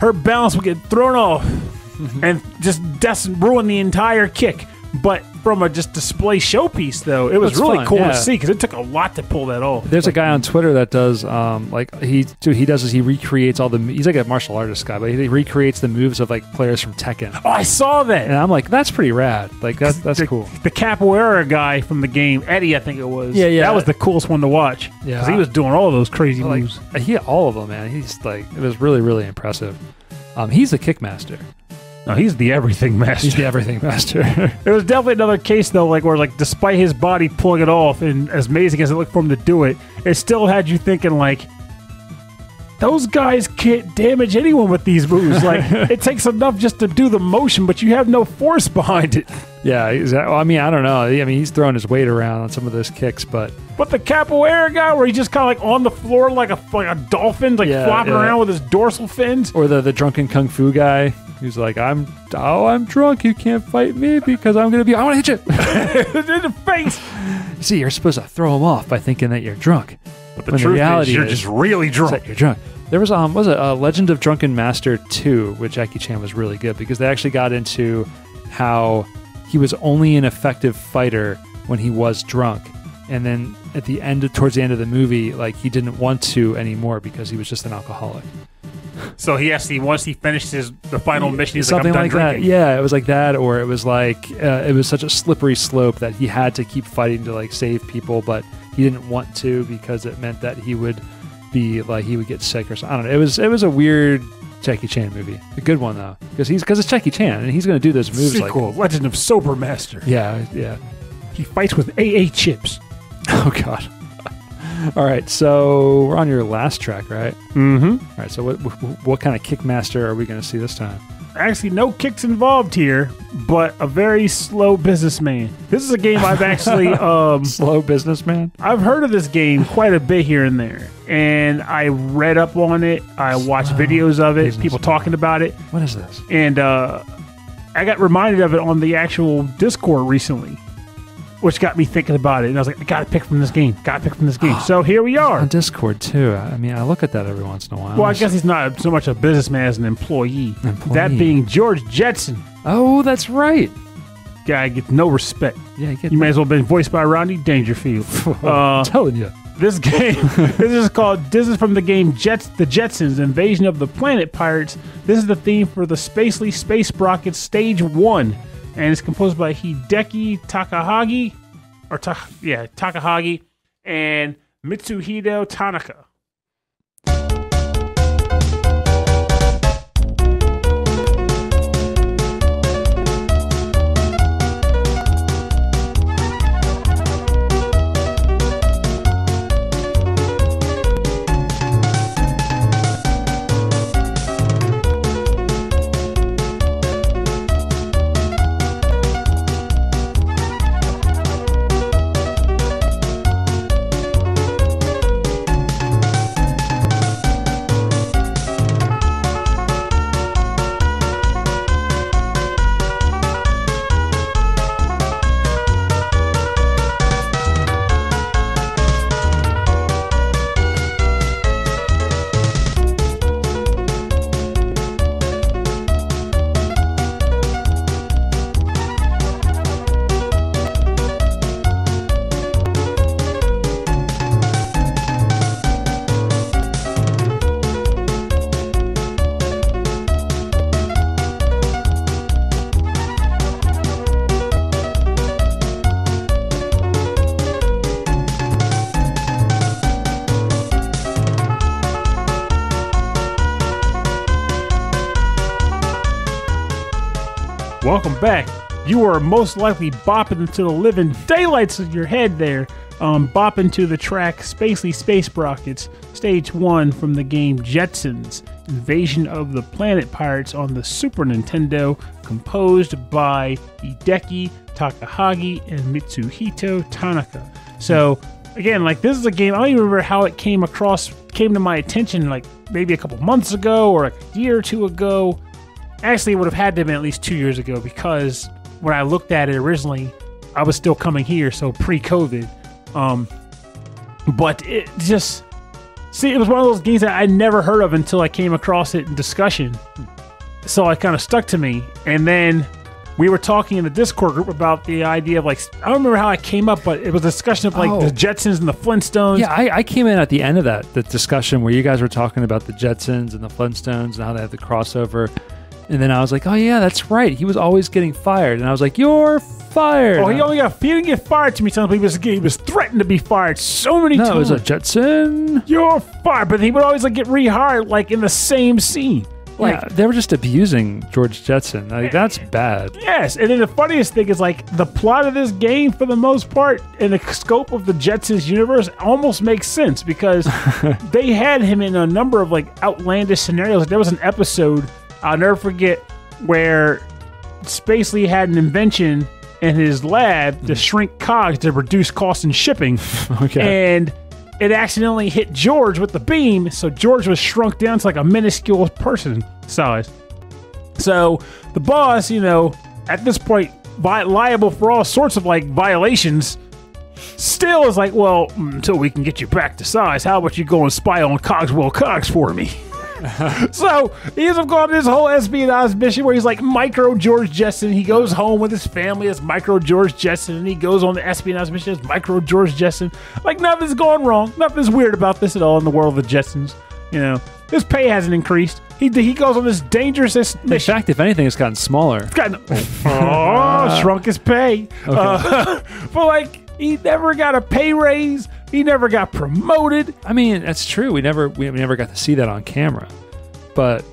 her balance would get thrown off and just des- ruin the entire kick. But from a just display showpiece, though, it was It's really fun, cool yeah. to see because it took a lot to pull that off. There's a guy on Twitter that does um like he dude, he does is he recreates all the he's like a martial artist guy, but he recreates the moves of like players from Tekken. Oh, I saw that. And I'm like, that's pretty rad. Like that's that's the, cool. The capoeira guy from the game, Eddie, I think it was. Yeah, yeah. That was the coolest one to watch. Yeah. because he was doing all of those crazy Like moves. he all of them, man. He's like it was really really impressive. Um, he's a kickmaster. No, he's the everything master. He's the everything master. There was definitely another case though, like where like despite his body pulling it off, and as amazing as it looked for him to do it, it still had you thinking like, those guys can't damage anyone with these moves. Like it takes enough just to do the motion, but you have no force behind it. yeah, exactly. Well, I mean, I don't know. I mean, he's throwing his weight around on some of those kicks, but But the capoeira guy, where he's just kind of like on the floor like a like a dolphin, like Yeah, flopping yeah. around with his dorsal fins. or the the drunken kung fu guy who's like, I'm oh I'm drunk. You can't fight me because I'm gonna be. I want to hit you. in the face. See, you're supposed to throw him off by thinking that you're drunk. But the When the truth reality is, you're is- just really Is drunk. that you're drunk. There was um was it uh, Legend of Drunken Master 2, which Jackie Chan was really good because they actually got into how he was only an effective fighter when he was drunk. And then at the end towards the end of the movie, like he didn't want to anymore because he was just an alcoholic. So he actually once he finished his the final mission, he's Something like, I'm like done that. drinking. Yeah, it was like that or it was like uh, it was such a slippery slope that he had to keep fighting to like save people, but he didn't want to because it meant that he would be like he would get sick or something. I don't know. It was it was a weird Jackie Chan movie. A good one though, because he's because it's Jackie Chan and he's going to do those moves Sequel, like Legend of Sober Master. yeah yeah. He fights with AA chips. Oh god. All right, so we're on your last track, right? Mm-hmm. All right, so what what, what kind of kickmaster are we going to see this time? Actually, no kicks involved here, but a very slow businessman. This is a game I've actually um Slow businessman. I've heard of this game quite a bit here and there, and I read up on it. I watched Slow videos of it, people talking about it, What is this? and uh, I got reminded of it on the actual Discord recently, which got me thinking about it. And I was like, I got to pick from this game. Got to pick from this game. so here we are. On Discord too. I mean, I look at that every once in a while. Well, I guess he's not so much a businessman as an employee. Employee. That being George Jetson. Oh, that's right. Guy gets no respect. Yeah, you get. You may as well have been voiced by Rodney Dangerfield. Uh, I'm telling you. this game, this is called, this is from the game Jets, The Jetsons, Invasion of the Planet Pirates. This is the theme for the Spacely Space Sprocket Stage 1. And it's composed by Hideki Takahagi, or Ta- yeah, Takahagi, and Mitsuhito Tanaka. Back. you are most likely bopping into the living daylights of your head there, um, bopping to the track Spacely Space Sprockets, stage one from the game Jetsons Invasion of the Planet Pirates on the Super Nintendo, composed by Hideki Takahagi and Mitsuhito Tanaka. So, again, like this is a game, I don't even remember how it came across, came to my attention like maybe a couple months ago or a year or two ago. Actually, it would have had to have been at least two years ago because when I looked at it originally, I was still coming here, so pre-COVID. Um, but it just see, it was one of those games that I never heard of until I came across it in discussion. So it kind of stuck to me, and then we were talking in the Discord group about the idea of like I don't remember how I came up, but it was a discussion of like Oh. the Jetsons and the Flintstones. Yeah, I, I came in at the end of that the discussion where you guys were talking about the Jetsons and the Flintstones and how they have the crossover, and then I was like, oh yeah, that's right. He was always getting fired, and I was like, you're fired. Oh, he only got he didn't get fired to me. Something he was he was threatened to be fired so many no, it times. was a Jetson. You're fired, but he would always like get rehired like in the same scene. Like yeah, they were just abusing George Jetson. Like that's bad. Yes, and then the funniest thing is like the plot of this game, for the most part, in the scope of the Jetsons universe, almost makes sense because they had him in a number of like outlandish scenarios. There was an episode I'll never forget where Spacely had an invention in his lab to shrink cogs to reduce cost in shipping, Okay. and it accidentally hit George with the beam, so George was shrunk down to like a minuscule person size. So the boss, you know, at this point, vi- liable for all sorts of like violations, still is like, well, mm, until we can get you back to size, how about you go and spy on Cogswell Cogs for me? so he ends up going on this whole espionage mission where he's like micro George Jetson. He goes home with his family as micro George Jetson, and he goes on the espionage mission as micro George Jetson. Like nothing's gone wrong. Nothing's weird about this at all in the world of the Jetsons. You know, his pay hasn't increased. He he goes on this dangerous mission. In fact, if anything, it's gotten smaller. Got no- oh, shrunk his pay. Uh, but like he never got a pay raise. He never got promoted. I mean, that's true. We never we never got to see that on camera, but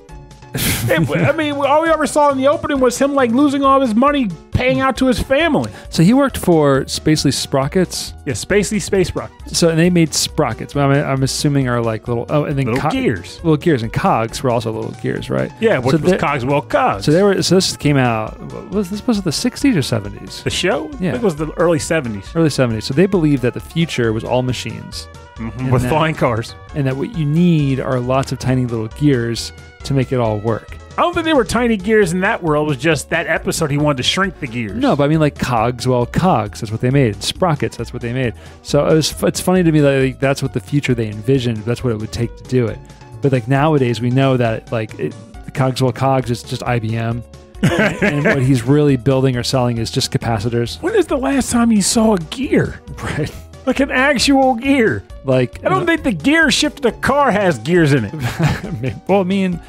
It- I mean, all we ever saw in the opening was him like losing all his money paying out to his family. so he worked for Spacely Sprockets. Yeah, Spacey Space Rock. So and they made sprockets. Well, I'm, I'm assuming are like little oh, and then Little co- gears. little gears, and cogs were also little gears, right? Yeah, which so was Cogswell Cogs. So they were. So this came out. Was this was it the 60s or 70s? the show? Yeah. I think it was the early 70s Early 70s. So they believed that the future was all machines, Mm-hmm. with that- flying cars. and that what you need are lots of tiny little gears to make it all work. I don't think they were tiny gears in that world. It was just that episode he wanted to shrink the gears. No, but I mean like cogs. Well, cogs. That's what they made. Sprockets. That's what they made. So it was, it's funny to me that like, that's what the future they envisioned. That's what it would take to do it. But like nowadays, we know that like it, Cogswell Cogs is just IBM, and, and what he's really building or selling is just capacitors. When is the last time you saw a gear? Right. Like an actual gear. Like I don't think the gear shifted a car has gears in it. Maybe- well, I mean,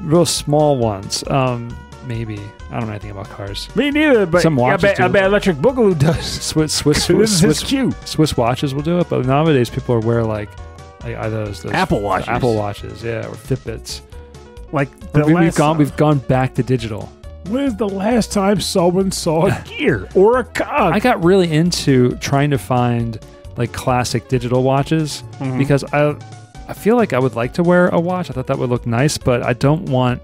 real small ones. Um, maybe I don't know anything about cars. Me neither, but Some I watches bet, I bet Electric Boogaloo does. Swiss Swiss this is Swiss, cue. Swiss watches will do it, but nowadays people are wear like like either those, those Apple watches. Apple watches, yeah, or Fitbits. Like the we, have gone we've gone back to digital. When is the last time someone saw a gear or a cog? I got really into trying to find like classic digital watches Mhm. because I I feel like I would like to wear a watch. I thought that would look nice, but I don't want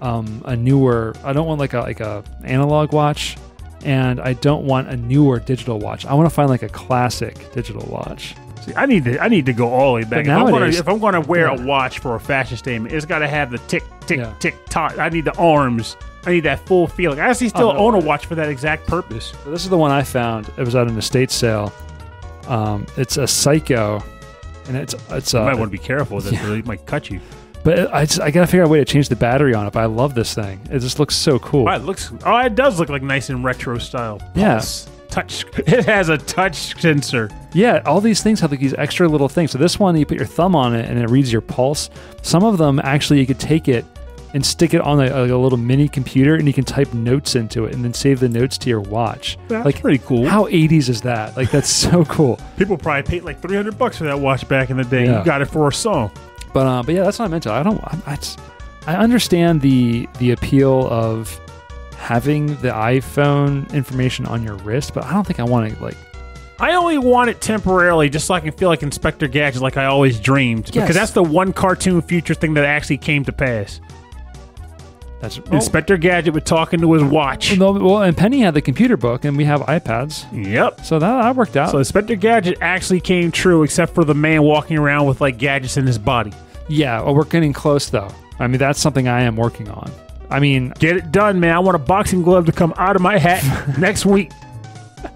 um, a newer. I don't want like a like a analog watch, and I don't want a newer digital watch. I want to find like a classic digital watch. See, I need to I need to go all the way back. If I'm, gonna, nowadays- if I'm gonna wear a watch for a fashion statement, it's got to have the tick tick Yeah. tick tock. I need the arms. I need that full feeling. I actually still Oh, no. own a watch for that exact purpose. So this is the one I found. It was at an estate sale. Um, it's a Seiko, and it's it's You uh, might want to be careful. That yeah. really might cut you. but I just, I gotta figure out a way to change the battery on it. But I love this thing. It just looks so cool. Oh, it looks. Oh, it does look like nice and retro style. Yeah. Pulse. Touch. It has a touch sensor. Yeah, all these things have like these extra little things. So this one, you put your thumb on it and it reads your pulse. Some of them actually, you could take it and stick it on a, a little mini computer, and you can type notes into it and then save the notes to your watch. That's like pretty cool. How 80s is that? Like that's so cool. People probably paid like three hundred bucks for that watch back in the day. Yeah. You got it for a song. But uh, but yeah, that's what I meant. to- I don't. I, I, I understand the the appeal of having the iPhone information on your wrist, but I don't think I want to like. I only want it temporarily, just so I can feel like Inspector Gadget, like I always dreamed. Yes. Because that's the one cartoon future thing that actually came to pass. That's oh. Inspector Gadget would talking to his watch. Well, no, well, and Penny had the computer book, and we have iPads, Yep. so that, that worked out. So Inspector Gadget actually came true, except for the man walking around with like gadgets in his body. yeah, well, we're getting close though. I mean, that's something I am working on. I mean, Get it done, man. I want a boxing glove to come out of my hat next week.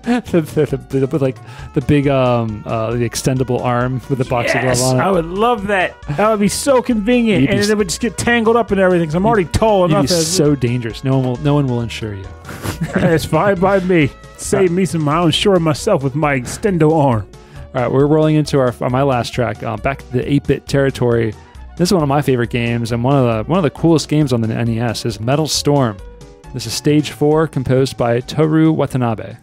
The, the, the, with like the big um uh the extendable arm with the boxing Yes, glove on it. I would love that. That would be so convenient, You'd and it would just get tangled up in everything. Cause I'm already tall You'd be enough. So dangerous. No one will. No one will insure you. it's fine by me. Save me some. I'll insure myself with my extendo arm. All right, we're rolling into our my last track. Uh, back to the 8-bit territory. This is one of my favorite games, and one of the one of the coolest games on the NES is Metal Storm. This is Stage Four, composed by Toru Watanabe.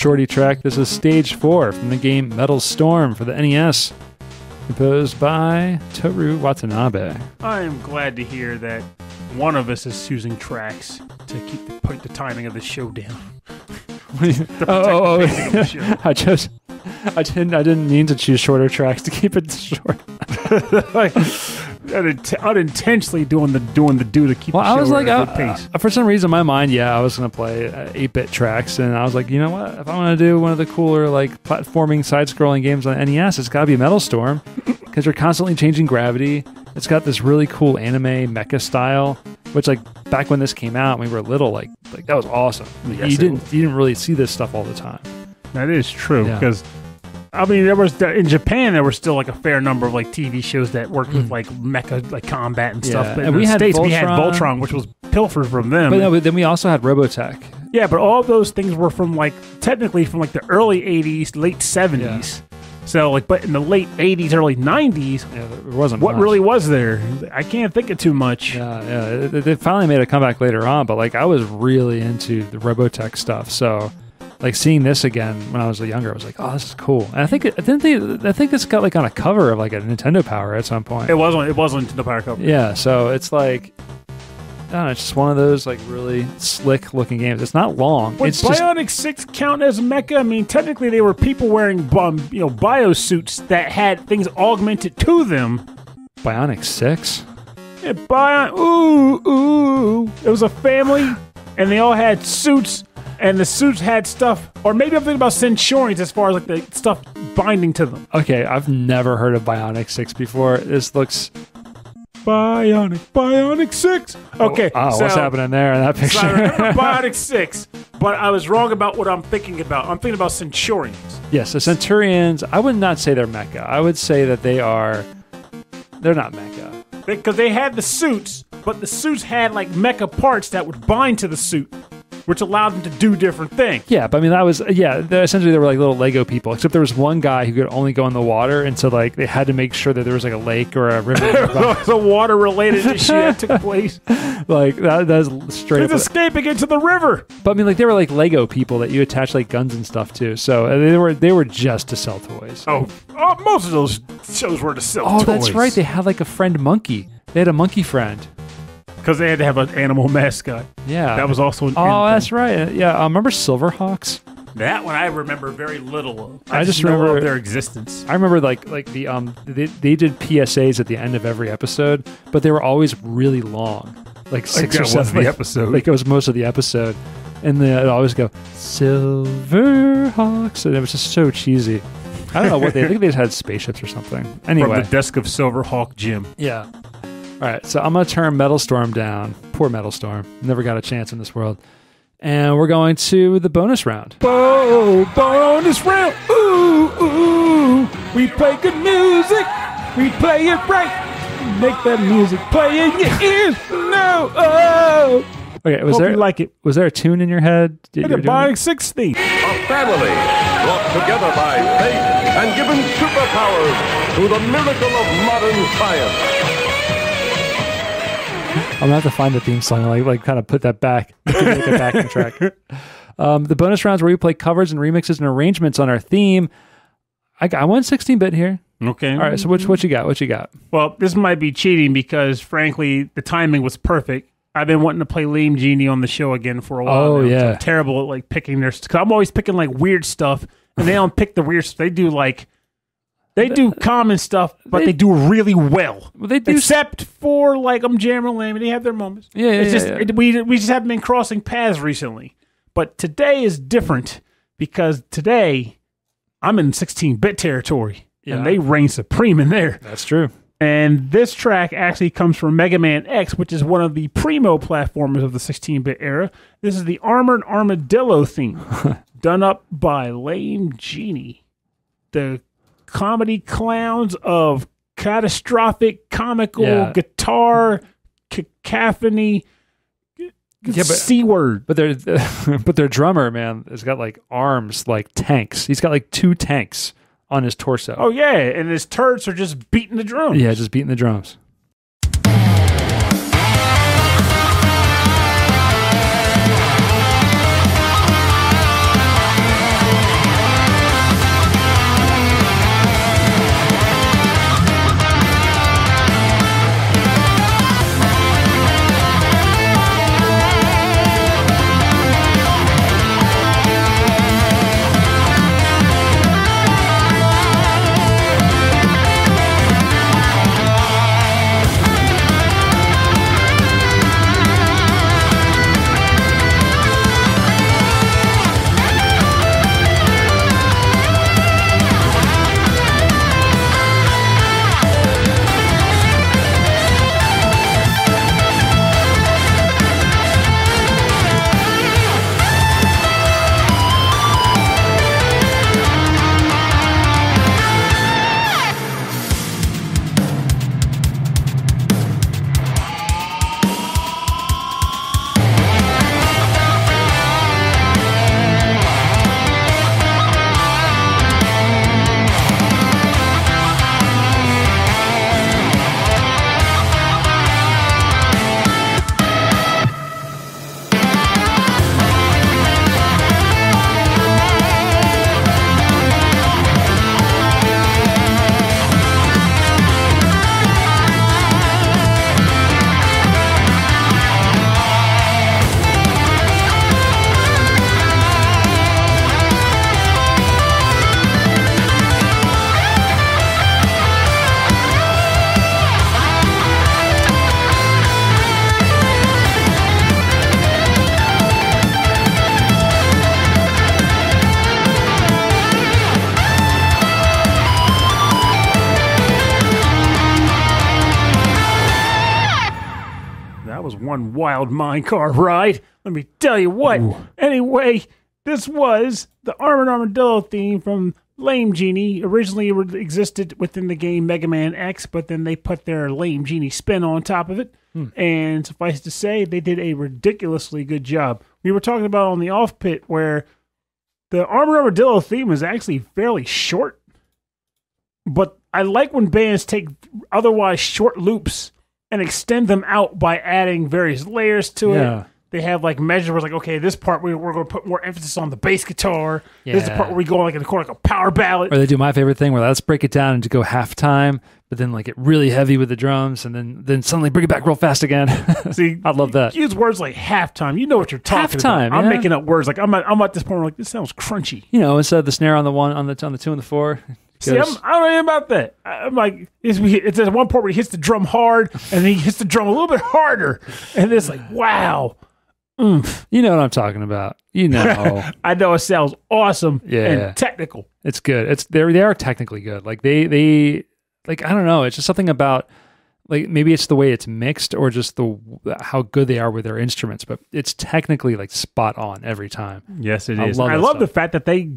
Shorty track. This is Stage Four from the game Metal Storm for the NES, composed by Toru Watanabe. I am glad to hear that one of us is choosing tracks to keep the, put the timing of the show down. Oh, oh, oh, the pacing of the show. I chose. I didn't. I didn't mean to choose shorter tracks to keep it short. Like unint- unintentionally doing the doing the do to keep Well, the show I was like, at a good pace. uh, for some reason, in my mind, yeah, I was gonna play uh, eight-bit tracks, and I was like, you know what? If I want to do one of the cooler like platforming, side-scrolling games on NES, it's got to be Metal Storm, because you're constantly changing gravity. It's got this really cool anime mecha style, which like back when this came out, when we were little, like like that was awesome. Like, Yes, you didn't you didn't really see this stuff all the time. That is true Yeah. I mean, there was in Japan. There were still like a fair number of like TV shows that worked with hmm. like mecha, like combat and. Yeah, stuff. And in we the had states, we had Voltron. Voltron, which was pilfered from them. But no, but then we also had Robotech. Yeah, but all those things were from like technically from like the early '80s, late '70s. So like, but in the late '80s, early '90s, Yeah, there wasn't what much. really was there? I can't think of too much. Yeah, yeah. They, they finally made a comeback later on, but like I was really into the Robotech stuff. So, like seeing this again when I was younger, I was like, "Oh, this is cool." And I think it, didn't they? I think it's got like on a cover of like a Nintendo Power at some point. It wasn't. It wasn't the power cover. Yeah, so it's like, I don't know, it's just one of those like really slick looking games. It's not long. Would it's just Bionic Six count as mecha? I mean, technically, they were people wearing um, you know biosuits that had things augmented to them. Bionic Six. Yeah, Bion. Ooh, ooh. It was a family, and they all had suits, and the suits had stuff. Or maybe I'm thinking about Centurions as far as like the stuff binding to them. Okay, I've never heard of Bionic Six before. This looks. Bionic, Bionic Six. Oh, okay, Oh, so, what's happening there in that So I picture? Bionic Six, but I was wrong about what I'm thinking about. I'm thinking about Centurions. Yes, the Centurions. I would not say they're mecha. I would say that they are. They're not mecha. because they had the suits, but the suits had like mecha parts that would bind to the suit, which allowed them to do different things. Yeah, but I mean that was yeah. Essentially, they were like little Lego people. Except there was one guy who could only go in the water, and so like they had to make sure that there was like a lake or a river. It was a water-related issue that took place. like that. That's straight He's escaping into the river. But I mean, like they were like Lego people that you attach like guns and stuff to. So uh, they were they were just to sell toys. Oh, oh most of those shows were to sell Oh, toys. that's right. They had like a friend monkey. They had a monkey friend. Because they had to have an animal mascot. Yeah, That was also an. Oh, that's thing. right. Yeah, I remember Silverhawks? that one. I remember very little of. I, I just, remember- their existence. I remember like like the um they, they did PSAs at the end of every episode, but they were always really long, like six or seven. the episode. Like it was most of the episode, and then it always go Silverhawks, and it was just so cheesy. I don't know what they I think they just had spaceships or something. Anyway, From the desk of Silverhawk Jim. yeah. All right, so I'm gonna turn Metal Storm down. Poor Metal Storm. Never got a chance in this world. And we're going to the bonus round. Oh, bonus round. Ooh, ooh. We play good music. We play it right. Make that music play in your ears. No. Oh. Okay, was Hope there you like it. was there a tune in your head? Did Look you at were doing Bionic it? 60. A family brought together by faith and given superpowers through the miracle of modern science. I'm gonna have to find the theme song, and, like like kind of put that back, like a backing track. Um, the bonus rounds where we play covers and remixes and arrangements on our theme. I got I won 16 bit here. Okay. All right, so what what you got? What you got? Well, this might be cheating because, frankly, the timing was perfect. I've been wanting to play Lame Genie on the show again for a while. Oh, now, yeah. I'm terrible at like picking their. Cause I'm always picking like weird stuff, and they don't pick the weird. stuff. They do like they do common stuff, but they- they, do really well. Well, they do. Except for like um, I'm jamming Lame, and they have their moments. Yeah, yeah, It's yeah, just yeah. It, we we just haven't been crossing paths recently. But today is different because today I'm in 16-bit territory, Yeah. and they reign supreme in there. That's true. And this track actually comes from Mega Man X, which is one of the primo platformers of the 16 bit era. This is the Armored Armadillo theme, done up by Lame Genie, the comedy clowns of catastrophic, comical Yeah. guitar cacophony. but- C word. But their but their drummer man has got like arms like tanks. He's got like two tanks on his torso. Oh, yeah. And his turds are just beating the drums. yeah, just beating the drums. Wild minecart ride. Let me tell you what. Anyway, this was the Armored Armadillo theme from Lame Genie. Originally, it existed within the game Mega Man X, but then they put their Lame Genie spin on top of it. Hmm. And suffice to say, they did a ridiculously good job. We were talking about on the off pit where the Armored Armadillo theme is actually fairly short, but I like when bands take otherwise short loops and extend them out by adding various layers to Yeah. it. They have like measures like, okay, this part we, we're going to put more emphasis on the bass guitar. This is the part where we go like in the corner like a power ballad. Or they do my favorite thing where let's break it down and to go halftime, but then like get really heavy with the drums and then then suddenly bring it back real fast again. See, I love that. use words like halftime. You know what you're talking Halftime, about. I'm yeah. making up words like I'm at, I'm at this point where like this sounds crunchy. You know, instead of the snare on the one on the on the two and the four. See, I'm, I don't know about that. I- I'm like, it's, it's at one part where he hits the drum hard, and then he hits the drum a little bit harder, and it's like, wow, oomph. you know what I'm talking about. You know. I know it sounds awesome Yeah. and technical. It's good. It's they they are technically good. Like they they like I don't know. It's just something about like maybe it's the way it's mixed or just the how good they are with their instruments, but it's technically like spot on every time. Yes, it I is. love I that love the fact that they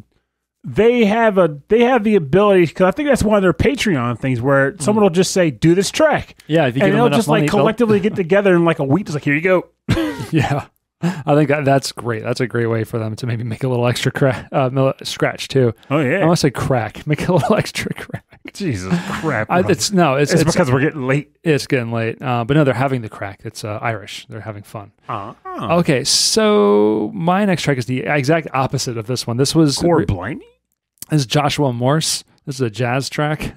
they have a they have the ability because I think that's one of their Patreon things where someone will just say, "Do this track," Yeah, if you and they'll just money, like collectively get together in like a week, just like, "Here you go." Yeah. I think that that's great. That's a great way for them to maybe make a little extra cra- uh, scratch too. Oh yeah, I want to say crack. Make a little extra crack. Jesus crap! I, it's no, it's, it's, it's, because we're getting late. it's getting late. Uh, but no, they're having the crack. It's uh, Irish. They're having fun. Uh, Okay, so my next track is the exact opposite of this one. This was Core Blimey. This is Joshua Morse. This is a jazz track.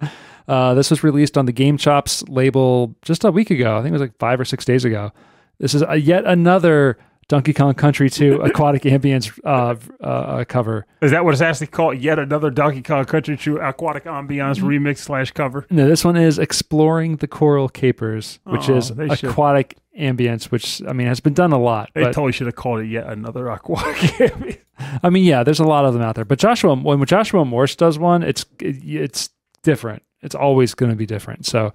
Uh, this was released on the GameChops label just a week ago. I think it was like five or six days ago. This is a, yet another Donkey Kong Country 2 Aquatic Ambience uh, uh, cover. Is that what it's actually called? Yet another Donkey Kong Country 2 Aquatic Ambience remix slash cover. No, this one is Exploring the Coral Capers, which Oh, is should- aquatic ambience, which I mean has been done a lot. They But totally should have called it yet another Aquatic Ambience. I mean, yeah, there's a lot of them out there. But Joshua, when Joshua Morse does one, it's it, it's different. It's always going to be different. So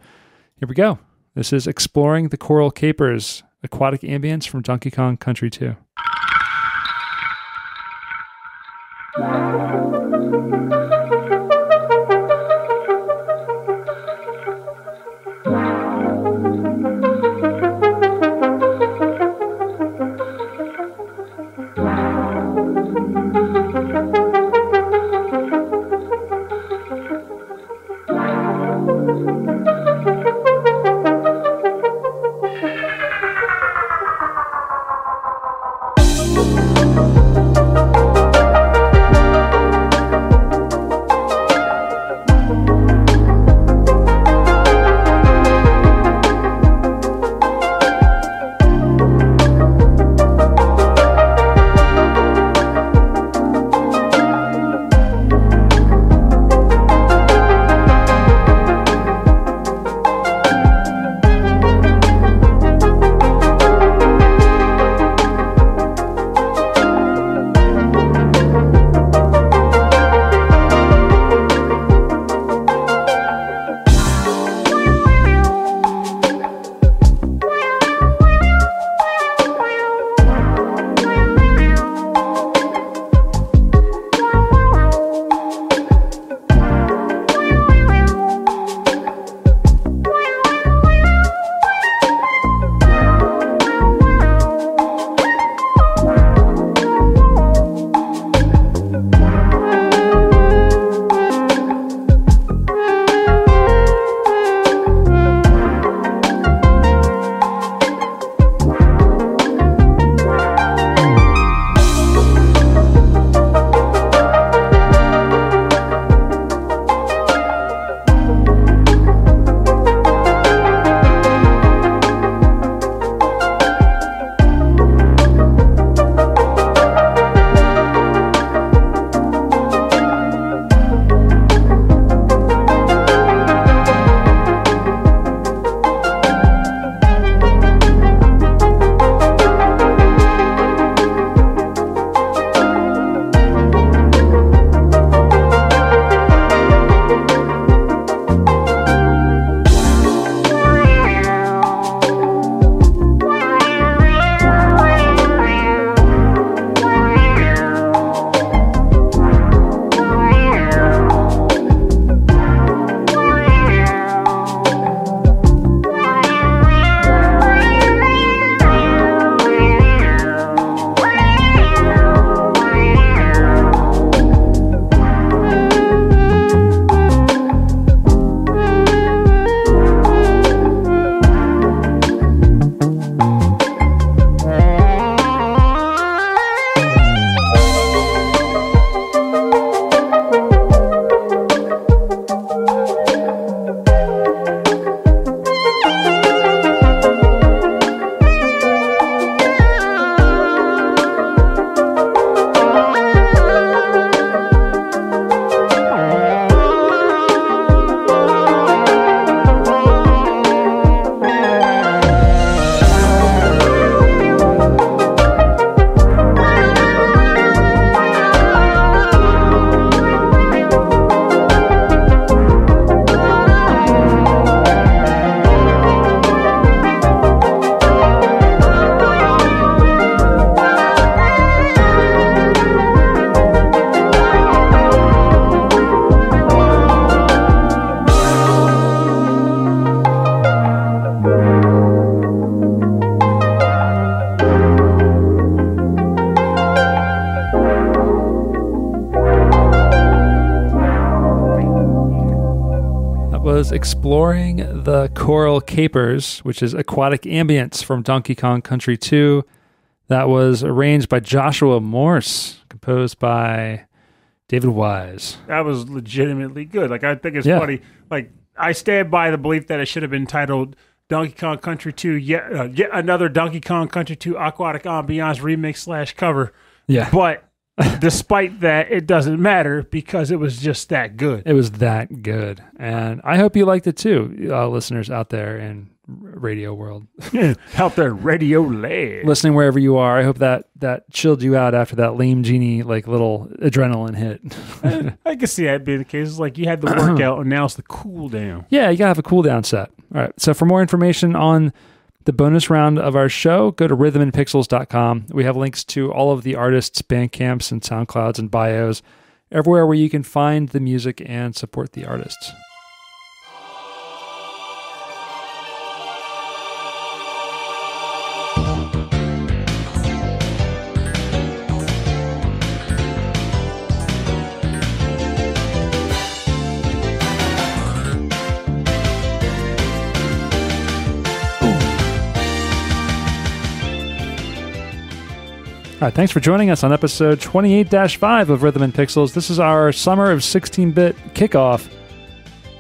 here we go. This is exploring the coral capers, aquatic ambience from Donkey Kong Country 2. Exploring the Coral Capers, which is aquatic ambience from Donkey Kong Country 2. That was arranged by Joshua Morse, composed by David Wise. That was legitimately good. Like I think it's Yeah. funny. Like I stand by the belief that it should have been titled Donkey Kong Country 2, yet uh, yet another Donkey Kong Country 2 Aquatic Ambience remix slash cover. Yeah. But despite that, it doesn't matter because it was just that good. It was that good. And I hope you liked it too, uh, listeners out there in radio world. Out there, Radio Land. Listening wherever you are, I hope that that chilled you out after that lame genie like little adrenaline hit. I can see that being the case. It's like you had the workout and now it's the cool down. yeah, you gotta have a cool down set. All right. So for more information on the bonus round of our show, go to rhythmandpixels.com. We have links to all of the artists' Bandcamps and SoundClouds and bios, everywhere where you can find the music and support the artists. All right, thanks for joining us on episode 28 5 of Rhythm and Pixels. This is our summer of 16 bit kickoff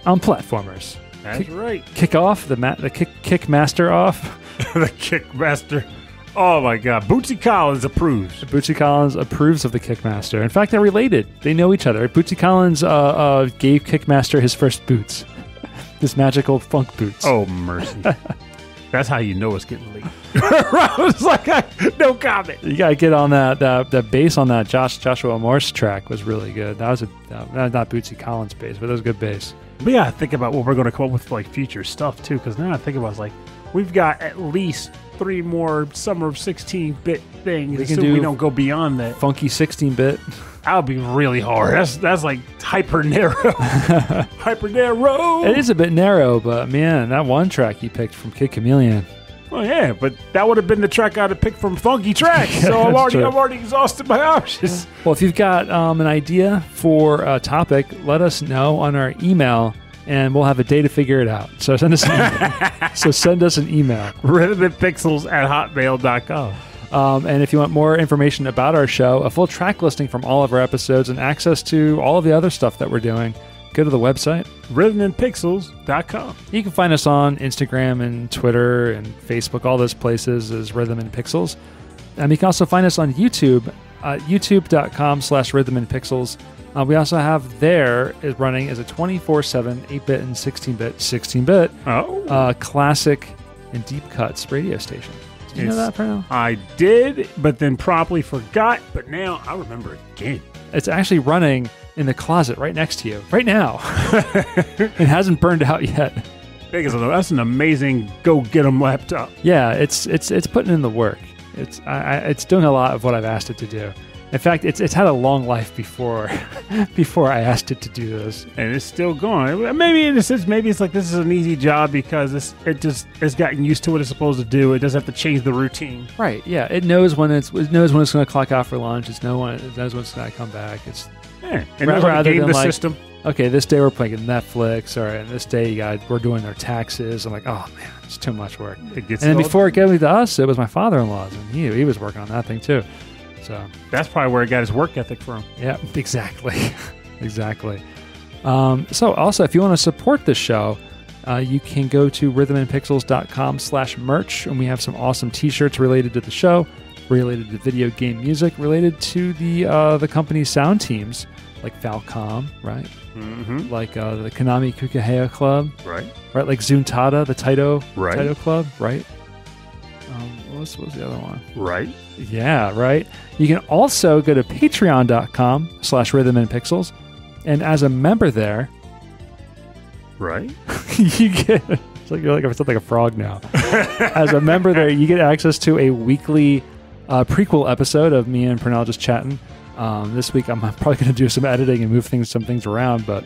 on platformers. That's right. Kick off, the, ma- the kick, kick master off. the Kickmaster. Oh my God. Bootsy Collins approves. Bootsy Collins approves of the Kickmaster. In fact, they're related. They know each other. Bootsy Collins uh, uh, gave Kickmaster his first boots, his magical funk boots. Oh, mercy. That's how you know it's getting late. I was like, I, no comment. You gotta get on that that that bass on that Josh Joshua Morse track was really good. That was a that, not Bootsy Collins bass, but that was a good bass. We gotta think about what we're going to come up with for like future stuff too, because now I think about it, it's like we've got at least three more summer of 16-bit things. We can assuming we don't go beyond that. Funky 16 bit. That would be really hard. That's that's like hyper narrow. hyper narrow. It is a bit narrow, but man, that one track you picked from Kid Chameleon. Oh yeah, but that would have been the track I'd have picked from Funky Tracks. so I'm already true. I'm already exhausted my options. Well, if you've got um, an idea for a topic, let us know on our email, and we'll have a day to figure it out. So send us an email. so send us an email. Rhythmandpixels at hotmail.com. Um, and if you want more information about our show, a full track listing from all of our episodes, and access to all of the other stuff that we're doing, go to the website. Rhythmandpixels.com. You can find us on Instagram and Twitter and Facebook, all those places as Rhythm and Pixels. And you can also find us on YouTube, uh, youtube.com slash rhythm and pixels. Uh, we also have there is running as a 24-7, 8-bit and 16-bit, 16-bit Oh. uh, classic and deep cuts radio station. Did you know that, Pernell? I did, but then promptly forgot. But now I remember again. It's actually running in the closet right next to you right now. it hasn't burned out yet. Big as a- That's an amazing go get 'em laptop. Yeah, it's it's it's putting in the work. It's I, I, it's doing a lot of what I've asked it to do. In fact, it's it's had a long life before before I asked it to do this. And it's still going. Maybe in a sense, maybe it's like this is an easy job because it's, it just it's gotten used to what it's supposed to do. It doesn't have to change the routine. Right? Yeah, it knows when it's it knows when it's going to clock out for lunch. It's know when it knows when it's going to come back. It's Yeah. Knows rather game than the like- system. okay. This day we're playing Netflix, or and this day you got we're doing our taxes. I'm like, oh man, it's too much work. It gets And before it came to us, it was my father-in-law's, and he he was working on that thing too. So That's probably where he got his work ethic from. Yeah, exactly. exactly. Um, so also, if you want to support this show, uh, you can go to rhythmandpixels.com slash merch, and we have some awesome t-shirts related to the show, related to video game music, related to the uh, the company's sound teams, like Falcom, right? Mm-hmm. Like uh, the Konami Kukeiha Club, Right. right? Like Zuntata, the Taito, Right. Taito Club, right? Um, what, was, the other one? Right. Yeah, right. You can also go to patreon.com slash rhythm and pixels. And as a member there, Right. you get it's like you're like I sound like a frog now. as a member there, you get access to a weekly uh, prequel episode of me and Pernell just chatting. Um, this week I'm probably going to do some editing and move things some things around, but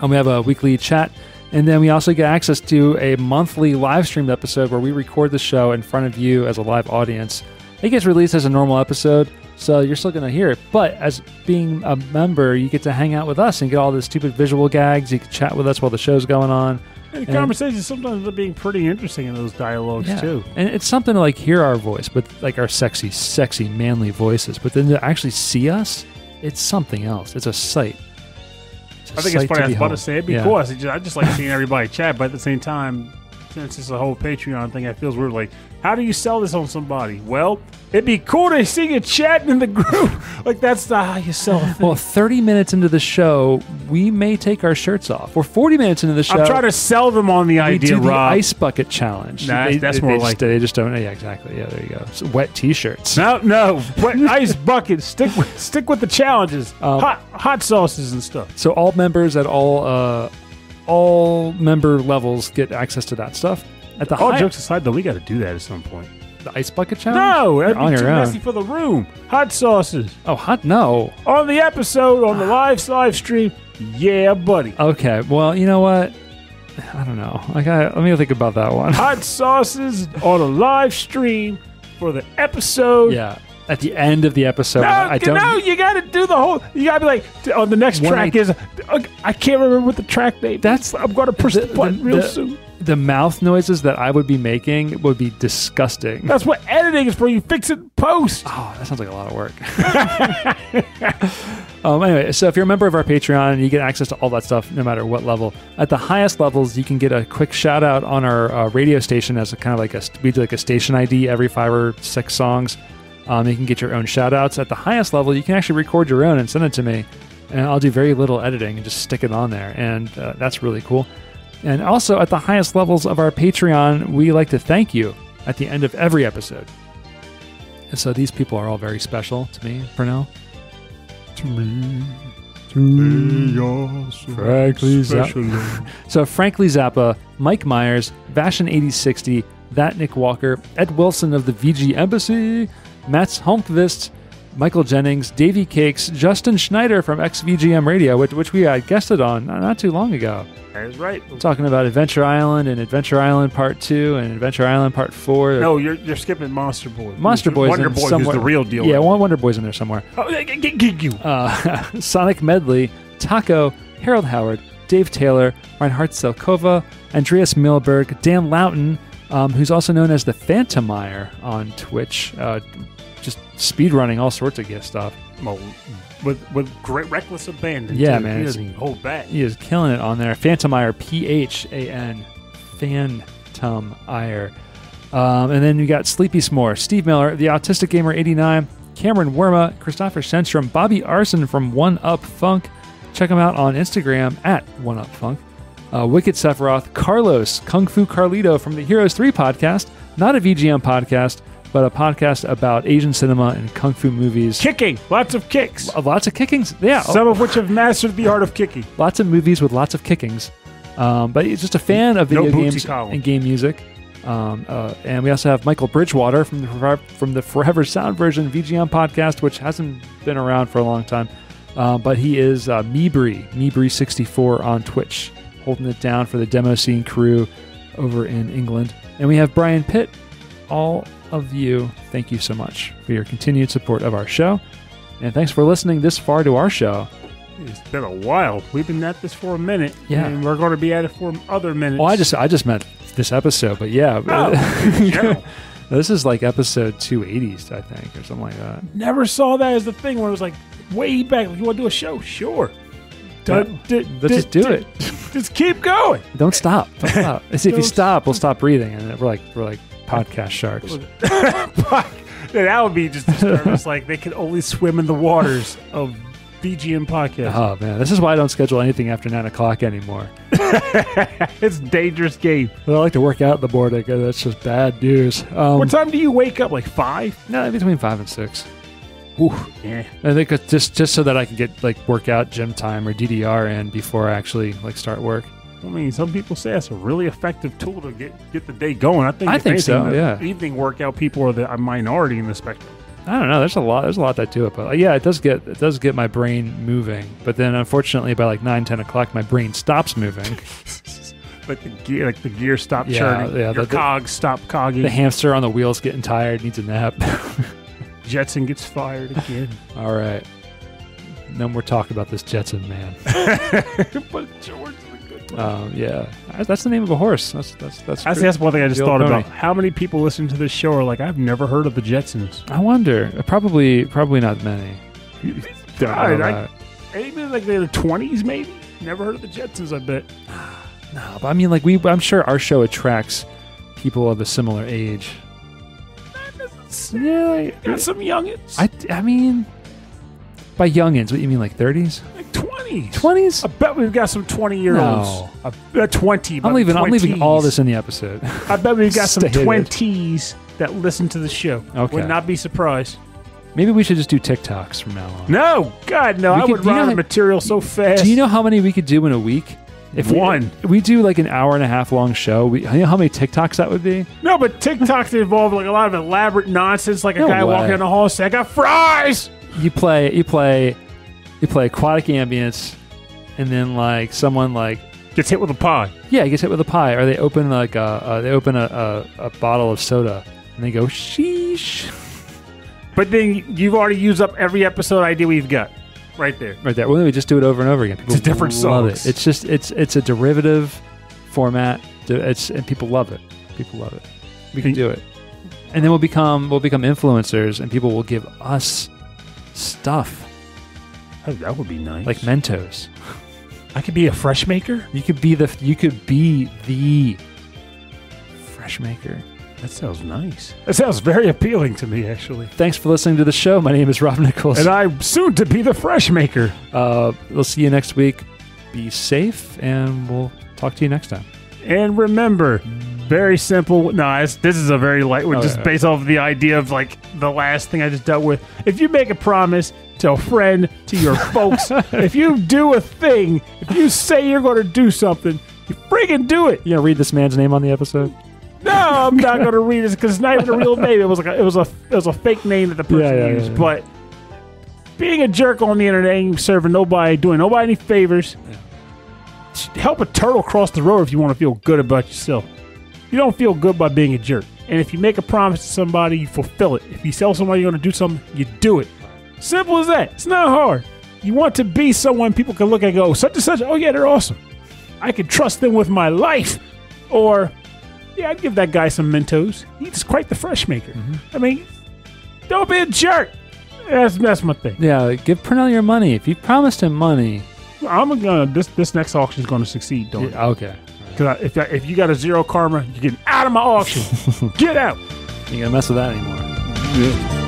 um, we have a weekly chat. And then we also get access to a monthly live streamed episode where we record the show in front of you as a live audience. It gets released as a normal episode, So you're still going to hear it. But as being a member, you get to hang out with us and get all the stupid visual gags. You can chat with us while the show's going on. And the And- conversations sometimes end up being pretty interesting in those dialogues too. And it's something to like hear our voice, but like our sexy, sexy, manly voices. But then to actually see us, it's something else. It's a sight. I think it's funny. I was about to say it'd be Yeah. cool. I, said, I just like seeing everybody chat, but at the same time, since it's a whole Patreon thing, it feels weird. Like, how do you sell this on somebody? Well, it'd be cool to see you chatting in the group. like that's the how you sell. Thing. Well, 30 minutes into the show, we may take our shirts off. Or 40 minutes into the show, I'm trying to sell them on the we idea, do the Rob. ice bucket challenge. Nah, They- that's they- more they like- just, they just don't. Yeah, exactly. Yeah, there you go. So wet T-shirts. No, no, what ice bucket? Stick with stick with the challenges. Um, hot hot sauces and stuff. So all members at all uh, all member levels get access to that stuff. At the All high, jokes aside, though, we got to do that at some point. the ice bucket challenge. No, that'd on be too your own. messy for the room. Hot sauces Oh, hot no. on the episode on the live live stream. Yeah, buddy. Okay, well, you know what? I don't know. I. Let me think about that one. hot sauces on a live stream for the episode. yeah, at the end of the episode, No, I don't. no, you got to do the whole. You got to be like, oh, the next track I- is. uh, I can't remember what the track name. That's- I'm going to push the, the- button the- real the- soon. The mouth noises that I would be making would be disgusting. That's what editing is for. You fix it post. Oh, that sounds like a lot of work. um, anyway, so if you're a member of our Patreon, you get access to all that stuff no matter what level. At the highest levels, you can get a quick shout out on our uh, radio station as a kind of like a we do like a station ID every five or six songs. Um, you can get your own shout outs. At the highest level, you can actually record your own and send it to me, and I'll do very little editing and just stick it on there, and uh, that's really cool. And also at the highest levels of our Patreon, we like to thank you at the end of every episode. And so these people are all very special to me, for now. To me, to me, you're so Frankly, Zap- special. So Frankly Zappa, Mike Myers, Vashin8060, That Nick Walker, Ed Wilson of the VG Embassy, Mats Holmqvist, Michael Jennings, Davey Cakes, Justin Schneider from XVGM Radio, which, which we had guested on not not too long ago. That is right. Talking about Adventure Island and Adventure Island Part 2 and Adventure Island Part 4. No, you're you're skipping Monster Boy. Monster Who's- Boy's Wonder in Boy, who's somewhere. the real deal. Yeah, one Wonder Boy's in there somewhere. Oh, g- g- g- you. uh, Sonic Medley, Taco, Harold Howard, Dave Taylor, Reinhard Selkova, Andreas Milberg, Dan Loughton, um, who's also known as the Phantomeyer on Twitch, uh, just speedrunning all sorts of gift stuff. Well, with with great reckless abandon. Yeah, too. man, He doesn't hold back. He is killing it on there. Phantomeyer, P H A N, Phantomeyer. Um, and then you got Sleepy S'more, Steve Miller, The Autistic Gamer 89, Cameron Werma, Christopher Shenstrom, Bobby Arson from One Up Funk. Check him out on Instagram at One Up Funk. Uh, Wicked Sephiroth, Carlos, Kung Fu Carlito from the Heroes 3 podcast, not a VGM podcast, but a podcast about Asian cinema and Kung Fu movies. Kicking, lots of kicks. Uh, Lots of kickings. Yeah. Some of which have mastered the art of kicking. lots of movies with lots of kickings. Um, but he's just a fan of video booty games column. and game music. Um, uh, and we also have Michael Bridgewater from the Forever- from the Forever Sound Version VGM podcast, which hasn't been around for a long time. Uh, but he is uh, Meebri, Meebri64 on Twitch, holding it down for the demo scene crew over in England. And we have Brian Pitt. All of you, thank you so much for your continued support of our show. And thanks for listening this far to our show. It's been a while. We've been at this for a minute. Yeah. And we're going to be at it for other minutes. Well, I just I just meant this episode, but yeah, Oh, this is like episode 280s, I think, or something like that. Never saw that as the thing where it was like way back. Like, you want to do a show? Sure. Yeah. Dun- di- Let's di- just do it. Just keep going. Don't stop. Don't stop. See, if you stop, we'll stop breathing, and we're like we're like podcast sharks. That would be just disturbing. like they can only swim in the waters of VGM podcast. Oh man, this is why I don't schedule anything after nine o'clock anymore. It's dangerous game. But I like to work out in the morning, that's just bad news. Um, what time do you wake up? Like five? No, between five and six. Yeah. I think it's just just so that I can get like workout, gym time, or DDR in before I actually like start work. I mean, some people say that's a really effective tool to get get the day going. I think. I think so, anything, the yeah. Evening workout people are the minority in the spectrum. I don't know. There's a lot. There's a lot that do it, but uh, yeah, it does get it does get my brain moving. But then, unfortunately, by like nine, ten o'clock, my brain stops moving. Like the gear, like the gear stop Yeah, churning. yeah, Your the- the- cogs stop cogging. the hamster on the wheels getting tired, needs a nap. Jetson gets fired again. All right. No more talk about this Jetson man. but George is a good one. Um, yeah, that's the name of a horse. That's that's that's. That's, that's one thing I just thought pony. about. How many people listen to this show are like, I've never heard of the Jetsons? I wonder. Probably probably not many. I- I- Maybe like the 20s, maybe? Never heard of the Jetsons, I bet. No, but I mean, like we. I'm sure our show attracts people of a similar age. Yeah, Got some youngins. I. I mean, by youngins, what you mean, like 30s, like 20s. 20s? I bet we've got some 20 year olds. No. Bet 20. I'm leaving. I'm leaving all this in the episode. I bet we've got some Stay in it. 20s that listen to the show. Okay. Would not be surprised. Maybe we should just do TikToks from now on. No, God, no. We I could- would run out of material so fast. Do you know how many we could do in a week? If One. we, do like an hour and a half long show. We, you know how many TikToks that would be? No, but TikToks involve like a lot of elaborate nonsense, like a No guy way. walking down the hall and say, "I got fries." You play, you play, you play aquatic ambience, and then like someone like Gets hit with a pie. yeah, gets hit with a pie, or they open like a uh, they open a, a, a bottle of soda, and they go sheesh But then you've already used up every episode idea we've got, right there. right there. Well, then we just do it over and over again. People a different love songs. it. It's just it's it's a derivative format. It's and people love it. People love it. We can And- do it, and then we'll become we'll become influencers, and people will give us stuff Oh, that would be nice. like Mentos. I could be a fresh maker. You could be the you could be the fresh maker. That sounds nice. That sounds very appealing to me, actually. Thanks for listening to the show. My name is Rob Nichols. And I'm soon to be the fresh maker. Uh, we'll see you next week. Be safe, and we'll talk to you next time. And remember, very simple. No, this is a very light one, Oh, just yeah. based off of the idea of like the last thing I just dealt with. If you make a promise to a friend, to your folks, if you do a thing, if you say you're going to do something, you friggin' do it. You gonna read this man's name on the episode? No, I'm not going to read this because it's not even a real name. It was like a, it was a it was a fake name that the person Yeah, yeah, used. yeah, yeah. But being a jerk on the internet, ain't serving nobody, doing nobody any favors. Help a turtle cross the road if you want to feel good about yourself. You don't feel good by being a jerk. And if you make a promise to somebody, you fulfill it. If you tell somebody you're going to do something, you do it. Simple as that. It's not hard. You want to be someone people can look at and go, oh, such and such, oh yeah, they're awesome. I can trust them with my life. Or, yeah, I'd give that guy some Mentos. He's quite the fresh maker. Mm-hmm. I mean, don't be a jerk. That's, that's my thing. Yeah, give Pernell your money. If you promised him money, I'm gonna this this next auction is gonna succeed. Don't yeah, okay, because if I- if you got a zero karma, you're getting out of my auction. Get out. you gonna mess with that anymore.